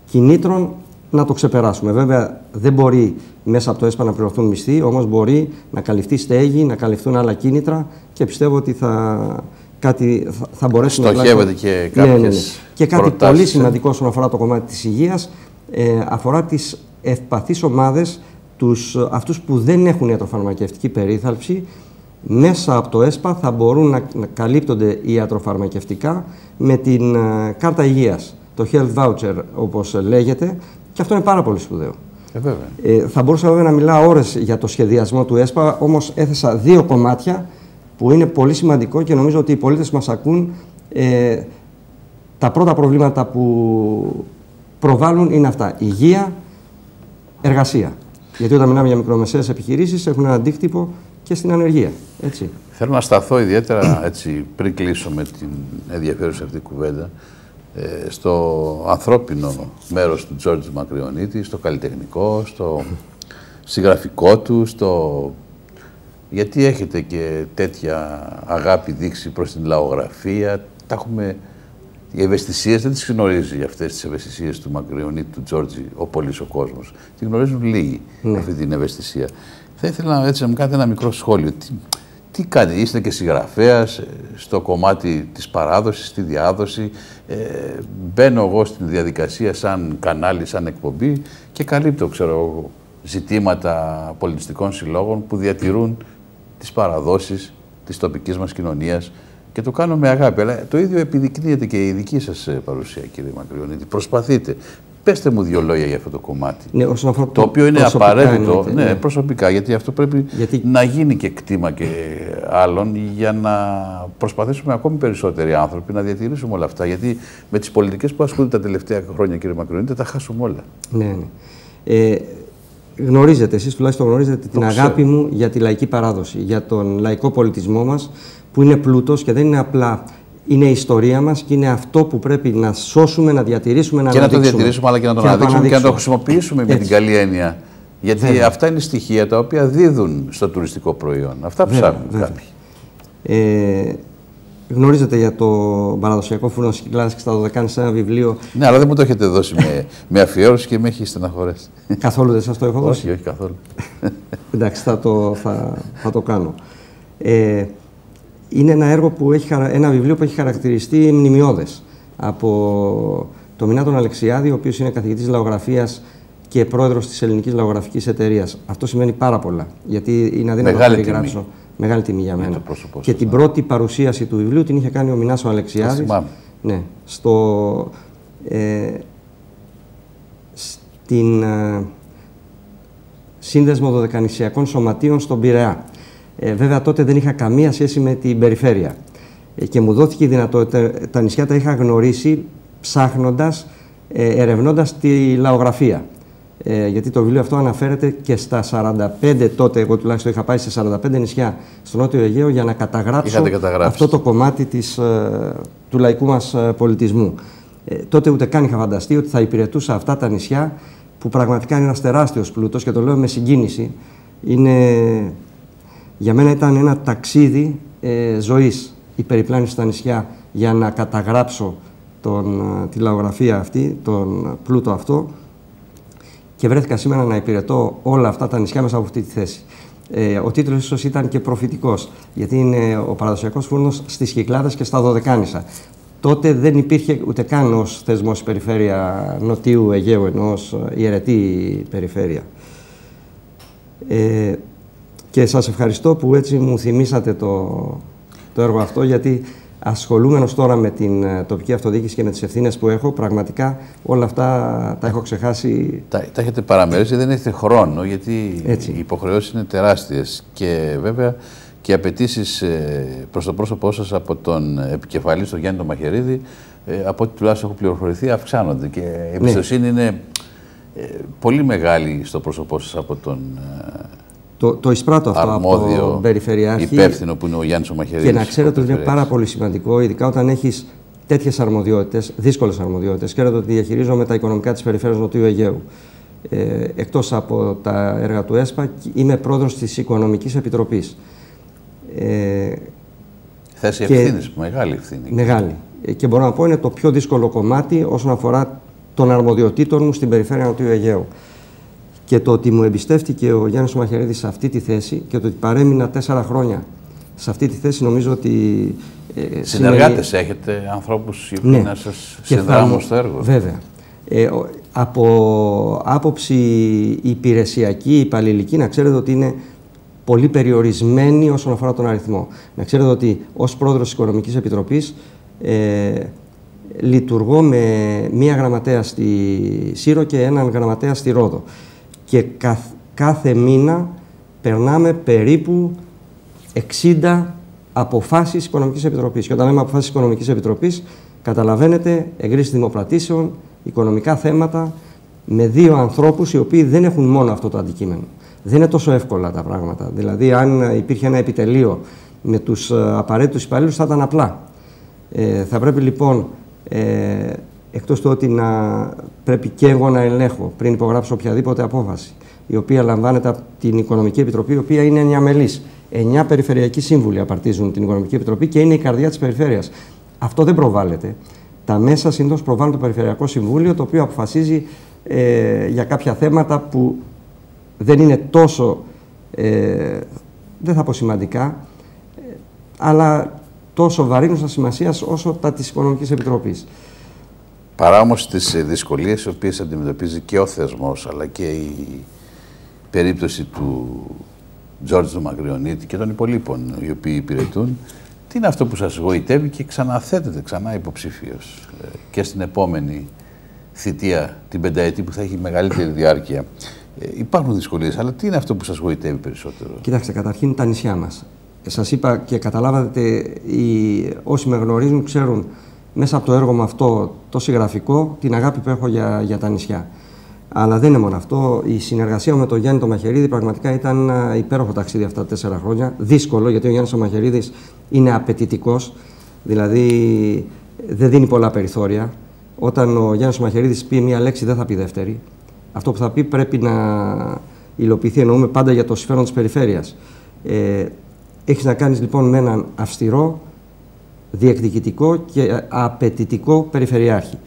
κινήτρων να το ξεπεράσουμε. Βέβαια, δεν μπορεί μέσα από το ΕΣΠΑ να πληρωθούν μισθοί, όμως μπορεί να καλυφθεί στέγη, να καλυφθούν άλλα κίνητρα και πιστεύω ότι θα, κάτι, θα, θα μπορέσουμε να Στοχεύεται και κάποιες ναι, ναι, ναι. Και κάτι πολύ ε. σημαντικό όσον αφορά το κομμάτι της υγείας, ε, αφορά τις ευπαθείς ομάδες, τους, αυτούς που δεν έχουν ιατροφαρμακευτική περίθαλψη, μέσα από το ΕΣΠΑ θα μπορούν να, να καλύπτονται ιατροφαρμακευτικά με την ε, κάρτα υγείας, το health voucher όπως λέγεται, και αυτό είναι πάρα πολύ σπουδαίο. Ε, ε, θα μπορούσα βέβαια να μιλάω ώρες για το σχεδιασμό του ΕΣΠΑ, όμως έθεσα δύο κομμάτια που είναι πολύ σημαντικό και νομίζω ότι οι πολίτες μας ακούν ε, τα πρώτα προβλήματα που προβάλλουν είναι αυτά. Υγεία, εργασία. Γιατί όταν μιλάμε για μικρομεσαίες επιχειρήσεις έχουν ένα αντίκτυπο και στην ανεργία. Έτσι. Θέλω να σταθώ ιδιαίτερα έτσι, πριν κλείσω με την ενδιαφέρουσα αυτή κουβέντα ε, στο ανθρώπινο μέρος του Τζόρτζ Μακριονίτη, στο καλλιτεχνικό, στο συγγραφικό του, στο... γιατί έχετε και τέτοια αγάπη δείξει προς την λαογραφία, τα έχουμε... Οι ευαισθησίες δεν τις γνωρίζει αυτές τις ευαισθησίες του Μακριονίτη, του Τζόρτζι, ο πολύς ο κόσμος. Τη γνωρίζουν λίγοι ναι. αυτή την ευαισθησία. Θα ήθελα έτσι να μου κάνετε ένα μικρό σχόλιο. Τι, τι κάνει, είστε και συγγραφέας ε, στο κομμάτι της παράδοσης, στη διάδοση. Ε, μπαίνω εγώ στην διαδικασία σαν κανάλι, σαν εκπομπή και καλύπτω, ξέρω ζητήματα πολιτιστικών συλλόγων που διατηρούν τις παραδόσεις της τοπικής μας κοινωνίας και το κάνω με αγάπη. Αλλά το ίδιο επιδεικνύεται και η δική σας ε, παρουσία, κύριε Μακριονίτη. Προσπαθείτε. Πέστε μου δύο λόγια για αυτό το κομμάτι. Ναι, όσον αφορά το οποίο είναι απαραίτητο ναι, ναι, προσωπικά, γιατί αυτό πρέπει γιατί... να γίνει και κτήμα και άλλων για να προσπαθήσουμε ακόμη περισσότεροι άνθρωποι να διατηρήσουμε όλα αυτά. Γιατί με τις πολιτικές που ασχολούνται τα τελευταία χρόνια, κύριε Μακρονίτη, τα χάσουμε όλα. Ναι, ναι. Ε, γνωρίζετε, εσείς τουλάχιστον γνωρίζετε την αγάπη μου για τη λαϊκή παράδοση, για τον λαϊκό πολιτισμό μας, που είναι πλούτος και δεν είναι απλά είναι η ιστορία μας και είναι αυτό που πρέπει να σώσουμε, να διατηρήσουμε, να και αναδείξουμε. Και να το διατηρήσουμε, αλλά και να το και αναδείξουμε και να το χρησιμοποιήσουμε Έτσι. με την καλή έννοια. Γιατί αυτά είναι στοιχεία τα οποία δίδουν στο τουριστικό προϊόν. Αυτά ψάχνουν κάποιοι. Ε, γνωρίζετε για το παραδοσιακό φούρνο Κυκλάδας και στα 12 σε ένα βιβλίο. Ναι, αλλά δεν μου το έχετε δώσει με, με αφιέρωση και με έχει στεναχωρέσει. Καθόλου δεν σας το έχω δώσει. Όχι, όχι καθόλου. Εντάξει, θα το, θα, θα το κάνω. Ε, είναι ένα έργο που έχει, ένα βιβλίο που έχει χαρακτηριστεί μνημειώδες από το Μινάτον Αλεξιάδη, ο οποίος είναι καθηγητής λαογραφίας και πρόεδρος της Ελληνικής Λαογραφικής Εταιρείας. Αυτό σημαίνει πάρα πολλά, γιατί είναι αδύνατο να περιγράψω. Μεγάλη τιμή για μένα. και την πρώτη παρουσίαση του βιβλίου την είχε κάνει ο Μινάσο Αλεξιάδης. Ναι, στο, ε, στην ε, Σύνδεσμο Δωδεκανησιακών Σωματείων στον Πειραιά. Ε, βέβαια τότε δεν είχα καμία σχέση με την περιφέρεια ε, και μου δόθηκε η δυνατότητα, τα νησιά τα είχα γνωρίσει ψάχνοντας, ε, ερευνώντας τη λαογραφία. Ε, γιατί το βιβλίο αυτό αναφέρεται και στα 45 τότε, εγώ τουλάχιστον είχα πάει σε 45 νησιά στο Νότιο Αιγαίο για να καταγράψω αυτό το κομμάτι της, ε, του λαϊκού μας ε, πολιτισμού. Ε, τότε ούτε καν είχα φανταστεί ότι θα υπηρετούσα αυτά τα νησιά που πραγματικά είναι ένας τεράστιος πλούτος και το λέω με συγκίνηση. Είναι για μένα ήταν ένα ταξίδι ε, ζωής η περιπλάνηση στα νησιά για να καταγράψω τον, ε, τη λαογραφία αυτή, τον πλούτο αυτό και βρέθηκα σήμερα να υπηρετώ όλα αυτά τα νησιά μέσα από αυτή τη θέση. Ε, ο τίτλος ίσως ήταν και προφητικός, γιατί είναι ο παραδοσιακός φούρνος στις Κυκλάδες και στα Δωδεκάνησα. Τότε δεν υπήρχε ούτε καν ως θεσμός περιφέρεια Νοτιού Αιγαίου, ενώ ως ιερετή περιφέρεια. Ε, και σας ευχαριστώ που έτσι μου θυμήσατε το, το έργο αυτό, γιατί ασχολούμενος τώρα με την ε, τοπική αυτοδιοίκηση και με τις ευθύνες που έχω, πραγματικά όλα αυτά τα έχω ξεχάσει. Τα, τα έχετε παραμερίσει, δεν έχετε χρόνο, γιατί Έτσι. οι υποχρεώσεις είναι τεράστιες και βέβαια και οι απαιτήσεις ε, προς το πρόσωπό σας από τον επικεφαλής, τον Γιάννη τον Μαχαιρίδη, ε, από ό,τι τουλάχιστον έχω πληροφορηθεί, αυξάνονται. Και η ναι. εμπιστοσύνη είναι πολύ μεγάλη στο πρόσωπό σας από τον το, το εισπράττω αυτό αρμόδιο, από τον Περιφερειάρχη. υπεύθυνο που είναι ο Γιάννης Ομαχαιρίδη. Και να ξέρετε ότι είναι πάρα πολύ σημαντικό, ειδικά όταν έχεις τέτοιες αρμοδιότητες, δύσκολες αρμοδιότητες. Ξέρετε ότι διαχειρίζομαι τα οικονομικά της Περιφέρειας Νοτιού Αιγαίου. Ε, Εκτός από τα έργα του ΕΣΠΑ, είμαι πρόεδρος της Οικονομικής Επιτροπής. Ε, Θέση ευθύνης, μεγάλη ευθύνη. Μεγάλη. Ε, και μπορώ να πω είναι το πιο δύσκολο κομμάτι όσον αφορά των αρμοδιοτήτων μου στην Περιφέρεια Νοτιού Αιγαίου. Και το ότι μου εμπιστεύτηκε ο Γιάννης Μαχαιρίδης σε αυτή τη θέση και το ότι παρέμεινα τέσσερα χρόνια σε αυτή τη θέση νομίζω ότι... Ε, Συνεργάτες έχετε, ανθρώπους οι οποίοι ναι. να σας συνδράμουν στο έργο. Βέβαια. Ε, από άποψη υπηρεσιακή, υπαλληλική, να ξέρετε ότι είναι πολύ περιορισμένη όσον αφορά τον αριθμό. Να ξέρετε ότι ως πρόεδρος της Οικονομικής Επιτροπής ε, λειτουργώ με μία γραμματέα στη Σύρο και έναν γραμματέα στη Ρόδο και κάθε μήνα περνάμε περίπου 60 αποφάσεις Οικονομικής Επιτροπής. Και όταν λέμε αποφάσεις Οικονομικής Επιτροπής, καταλαβαίνετε εγκρίσεις δημοπρατήσεων, οικονομικά θέματα, με δύο ανθρώπους οι οποίοι δεν έχουν μόνο αυτό το αντικείμενο. Δεν είναι τόσο εύκολα τα πράγματα. Δηλαδή, αν υπήρχε ένα επιτελείο με τους ε, απαραίτητους υπαλλήλους, θα ήταν απλά. Ε, θα πρέπει λοιπόν ε, εκτός του ότι να πρέπει και εγώ να ελέγχω πριν υπογράψω οποιαδήποτε απόφαση, η οποία λαμβάνεται από την Οικονομική Επιτροπή, η οποία είναι εννιά μελής. Εννιά περιφερειακοί σύμβουλοι απαρτίζουν την Οικονομική Επιτροπή και είναι η καρδιά της περιφέρειας. Αυτό δεν προβάλλεται. Τα μέσα συνήθως προβάλλουν το Περιφερειακό Συμβούλιο, το οποίο αποφασίζει ε, για κάποια θέματα που δεν είναι τόσο, ε, δεν θα πω σημαντικά, ε, αλλά τόσο βαρύνουσα σημασία όσο τα της Οικονομικής Επιτροπής. Παρά όμως τις δυσκολίες οι οποίες αντιμετωπίζει και ο θεσμός αλλά και η περίπτωση του Τζόρτζ του Μαγκριονίτη και των υπολείπων οι οποίοι υπηρετούν, τι είναι αυτό που σας γοητεύει και ξαναθέτεται ξανά υποψήφιος ε, και στην επόμενη θητεία, την πενταετή που θα έχει μεγαλύτερη διάρκεια. Ε, υπάρχουν δυσκολίες, αλλά τι είναι αυτό που σας γοητεύει περισσότερο; Κοιτάξτε, καταρχήν τα νησιά μας. Ε, σας είπα και καταλάβατε, οι, όσοι με γνωρίζουν ξέρουν μέσα από το έργο μου αυτό, το συγγραφικό, την αγάπη που έχω για, για τα νησιά. Αλλά δεν είναι μόνο αυτό. Η συνεργασία με τον Γιάννη το Μαχαιρίδη πραγματικά ήταν ένα υπέροχο ταξίδι αυτά τα τέσσερα χρόνια. Δύσκολο, γιατί ο Γιάννης ο Μαχαιρίδης είναι απαιτητικός, δηλαδή δεν δίνει πολλά περιθώρια. Όταν ο Γιάννης ο Μαχαιρίδης πει μία λέξη, δεν θα πει δεύτερη. Αυτό που θα πει πρέπει να υλοποιηθεί. Εννοούμε πάντα για το συμφέρον της περιφέρειας. Ε, Έχεις να κάνεις λοιπόν με έναν αυστηρό, διεκδικητικό και απαιτητικό περιφερειάρχη.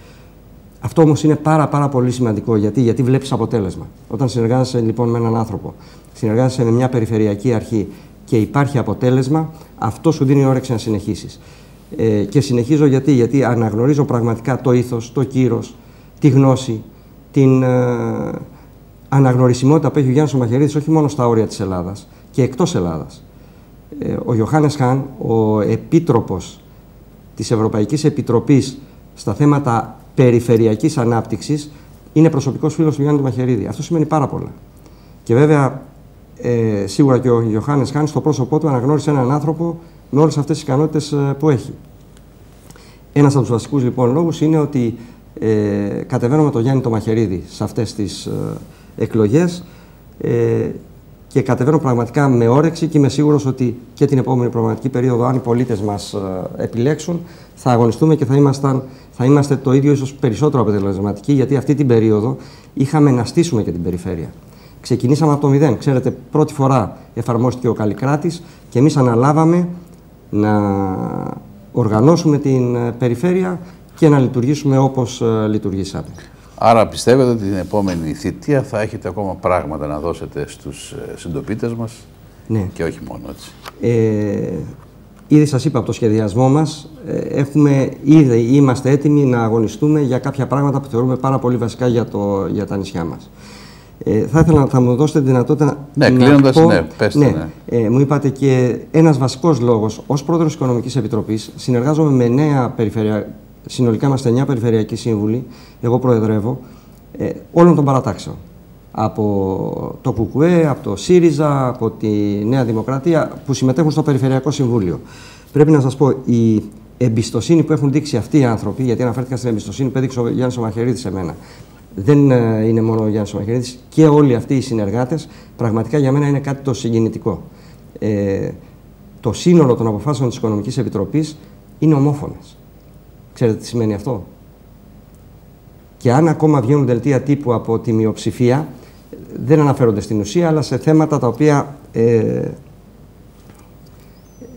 Αυτό όμως είναι πάρα, πάρα πολύ σημαντικό. Γιατί, γιατί βλέπεις αποτέλεσμα. Όταν συνεργάζεσαι λοιπόν με έναν άνθρωπο, συνεργάζεσαι με μια περιφερειακή αρχή και υπάρχει αποτέλεσμα, αυτό σου δίνει όρεξη να συνεχίσεις. Ε, και συνεχίζω γιατί, γιατί αναγνωρίζω πραγματικά το ήθος, το κύρος, τη γνώση, την ε, αναγνωρισιμότητα που έχει ο Γιάννης Μαχαιρίδης όχι μόνο στα όρια της Ελλάδας και εκτός Ελλάδας. Ε, ο Ιωάννης Χάν, ο Επίτροπος της Ευρωπαϊκής Επιτροπής στα θέματα περιφερειακής ανάπτυξης είναι προσωπικός φίλος του Γιάννη Μαχαιρίδη. Αυτό σημαίνει πάρα πολλά. Και βέβαια, ε, σίγουρα και ο Ιωάννης Χάν στο πρόσωπό του αναγνώρισε έναν άνθρωπο με όλες αυτές τις ικανότητες ε, που έχει. Ένας από τους βασικούς λοιπόν λόγους είναι ότι ε, κατεβαίνω με τον Γιάννη το Μαχαιρίδη σε αυτές τις ε, εκλογές ε, και κατεβαίνω πραγματικά με όρεξη και είμαι σίγουρος ότι και την επόμενη προγραμματική περίοδο, αν οι πολίτες μας ε, επιλέξουν, θα αγωνιστούμε και θα, ήμασταν, θα είμαστε το ίδιο ίσως περισσότερο αποτελεσματικοί, γιατί αυτή την περίοδο είχαμε να στήσουμε και την περιφέρεια. Ξεκινήσαμε από το μηδέν. Ξέρετε, πρώτη φορά εφαρμόστηκε ο Καλλικράτης και εμείς αναλάβαμε να οργανώσουμε την ε, περιφέρεια και να λειτουργήσουμε όπως ε, λειτουργήσαμε. Άρα πιστεύετε ότι την επόμενη θητεία θα έχετε ακόμα πράγματα να δώσετε στους ε, συντοπίτες μας ναι. και όχι μόνο έτσι. Ε, ήδη σας είπα από το σχεδιασμό μας, ε, έχουμε, ήδη είμαστε έτοιμοι να αγωνιστούμε για κάποια πράγματα που θεωρούμε πάρα πολύ βασικά για, το, για τα νησιά μας. Ε, θα ήθελα να θα μου δώσετε τη δυνατότητα ναι, να κλείνοντας, πω... ναι, πέστε, ναι. Ε, μου είπατε και ένας βασικός λόγος. Ως πρόεδρος της Οικονομικής Επιτροπής συνεργάζομαι με νέα περιφερεια... συνολικά είμαστε 9 περιφερειακοί σύμβουλοι, εγώ προεδρεύω, ε, όλων των παρατάξεων. Από το ΚΚΕ, από το ΣΥΡΙΖΑ, από τη Νέα Δημοκρατία που συμμετέχουν στο Περιφερειακό Συμβούλιο. Πρέπει να σας πω, η εμπιστοσύνη που έχουν δείξει αυτοί οι άνθρωποι, γιατί αναφέρθηκα στην εμπιστοσύνη που έδειξε ο Γιάννης Ομαχαιρίδη σε μένα. Δεν ε, είναι μόνο ο Γιάννης Ομαχαιρίδη και όλοι αυτοί οι συνεργάτες, πραγματικά για μένα είναι κάτι το συγκινητικό. Ε, το σύνολο των αποφάσεων της Οικονομικής Επιτροπής είναι ομόφωνες. Ξέρετε τι σημαίνει αυτό; Και αν ακόμα βγαίνουν δελτία τύπου από τη μειοψηφία, δεν αναφέρονται στην ουσία, αλλά σε θέματα τα οποία ε,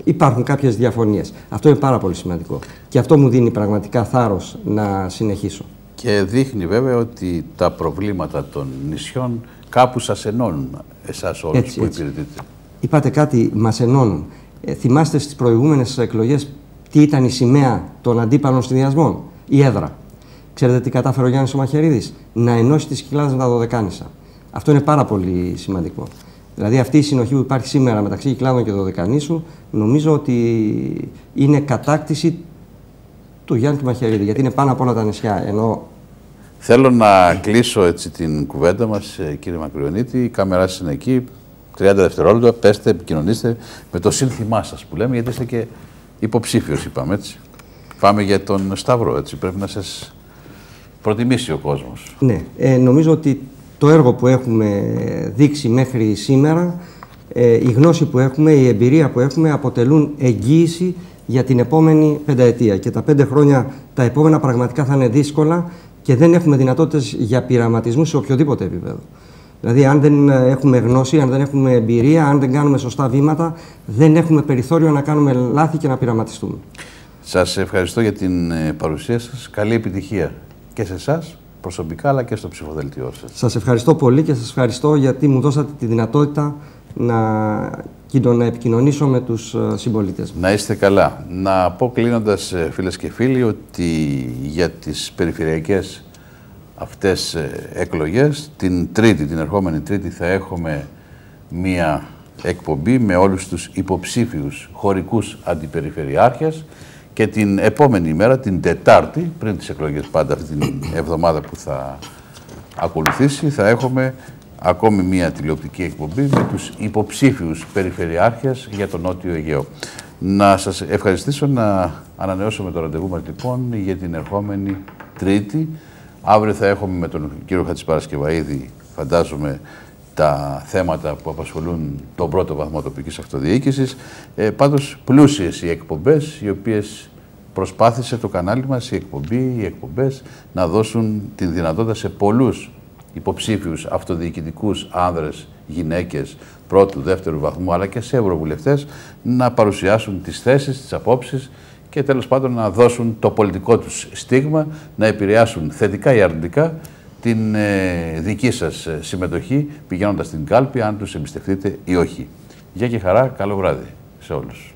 υπάρχουν κάποιες διαφωνίες. Αυτό είναι πάρα πολύ σημαντικό. Και αυτό μου δίνει πραγματικά θάρρος να συνεχίσω. Και δείχνει βέβαια ότι τα προβλήματα των νησιών κάπου σας ενώνουν εσάς όλους έτσι, που έτσι. υπηρετείτε. Είπατε κάτι, μας ενώνουν. Ε, θυμάστε στις προηγούμενες εκλογές τι ήταν η σημαία των αντίπαλων συνδυασμών, η έδρα. Ξέρετε τι κατάφερε ο Γιάννης Μαχαιρίδης, να ενώσει τις Κυκλάδες με τα Δωδεκάνησα. Αυτό είναι πάρα πολύ σημαντικό. Δηλαδή αυτή η συνοχή που υπάρχει σήμερα μεταξύ Κυκλάδων και Δωδεκανήσου νομίζω ότι είναι κατάκτηση του Γιάννη Μαχαιρίδη, γιατί είναι πάνω από όλα τα νησιά. Ενώ... Θέλω να κλείσω έτσι την κουβέντα μας, ε, κύριε Μακριονίτη. Η κάμερά σας είναι εκεί, 30 δευτερόλεπτα. Πέστε, επικοινωνήστε με το σύνθημά σας που λέμε, γιατί είστε και υποψήφιος, είπαμε έτσι. Πάμε για τον Σταυρό, έτσι. Πρέπει να σας προτιμήσει ο κόσμος. Ναι, ε, νομίζω ότι το έργο που έχουμε δείξει μέχρι σήμερα, ε, η γνώση που έχουμε, η εμπειρία που έχουμε αποτελούν εγγύηση για την επόμενη πενταετία. Και τα πέντε χρόνια τα επόμενα πραγματικά θα είναι δύσκολα και δεν έχουμε δυνατότητες για πειραματισμού σε οποιοδήποτε επίπεδο. Δηλαδή, αν δεν έχουμε γνώση, αν δεν έχουμε εμπειρία, αν δεν κάνουμε σωστά βήματα, δεν έχουμε περιθώριο να κάνουμε λάθη και να πειραματιστούμε. Σας ευχαριστώ για την ε, παρουσία σας. Καλή επιτυχία και σε εσάς προσωπικά αλλά και στο ψηφοδελτιό σας. Σας ευχαριστώ πολύ και σας ευχαριστώ γιατί μου δώσατε τη δυνατότητα να, να επικοινωνήσω με τους ε, συμπολίτες Να είστε καλά. Να πω κλείνοντας ε, φίλες και φίλοι ότι για τις περιφερειακές αυτές ε, εκλογές την τρίτη, την ερχόμενη τρίτη θα έχουμε μία εκπομπή με όλους τους υποψήφιους χωρικούς αντιπεριφερειάρχες και την επόμενη μέρα, την Τετάρτη, πριν τις εκλογές πάντα αυτή την εβδομάδα που θα ακολουθήσει, θα έχουμε ακόμη μία τηλεοπτική εκπομπή με τους υποψήφιους περιφερειάρχες για τον Νότιο Αιγαίο. Να σας ευχαριστήσω να ανανεώσουμε το ραντεβού μας λοιπόν για την ερχόμενη Τρίτη. Αύριο θα έχουμε με τον κύριο Χατσιπαρασκευαίδη, φαντάζομαι, τα θέματα που απασχολούν τον πρώτο βαθμό τοπικής αυτοδιοίκησης. Ε, πάντως πλούσιες οι εκπομπές, οι οποίες προσπάθησε το κανάλι μας, η εκπομπή, οι εκπομπές, να δώσουν την δυνατότητα σε πολλούς υποψήφιους αυτοδιοικητικούς άνδρες, γυναίκες πρώτου, δεύτερου βαθμού, αλλά και σε ευρωβουλευτές, να παρουσιάσουν τις θέσεις, τις απόψεις και τέλος πάντων να δώσουν το πολιτικό τους στίγμα, να επηρεάσουν θετικά ή αρνητικά την ε, δική σας ε, συμμετοχή πηγαίνοντας στην κάλπη, αν τους εμπιστευτείτε ή όχι. Γεια και χαρά, καλό βράδυ σε όλους.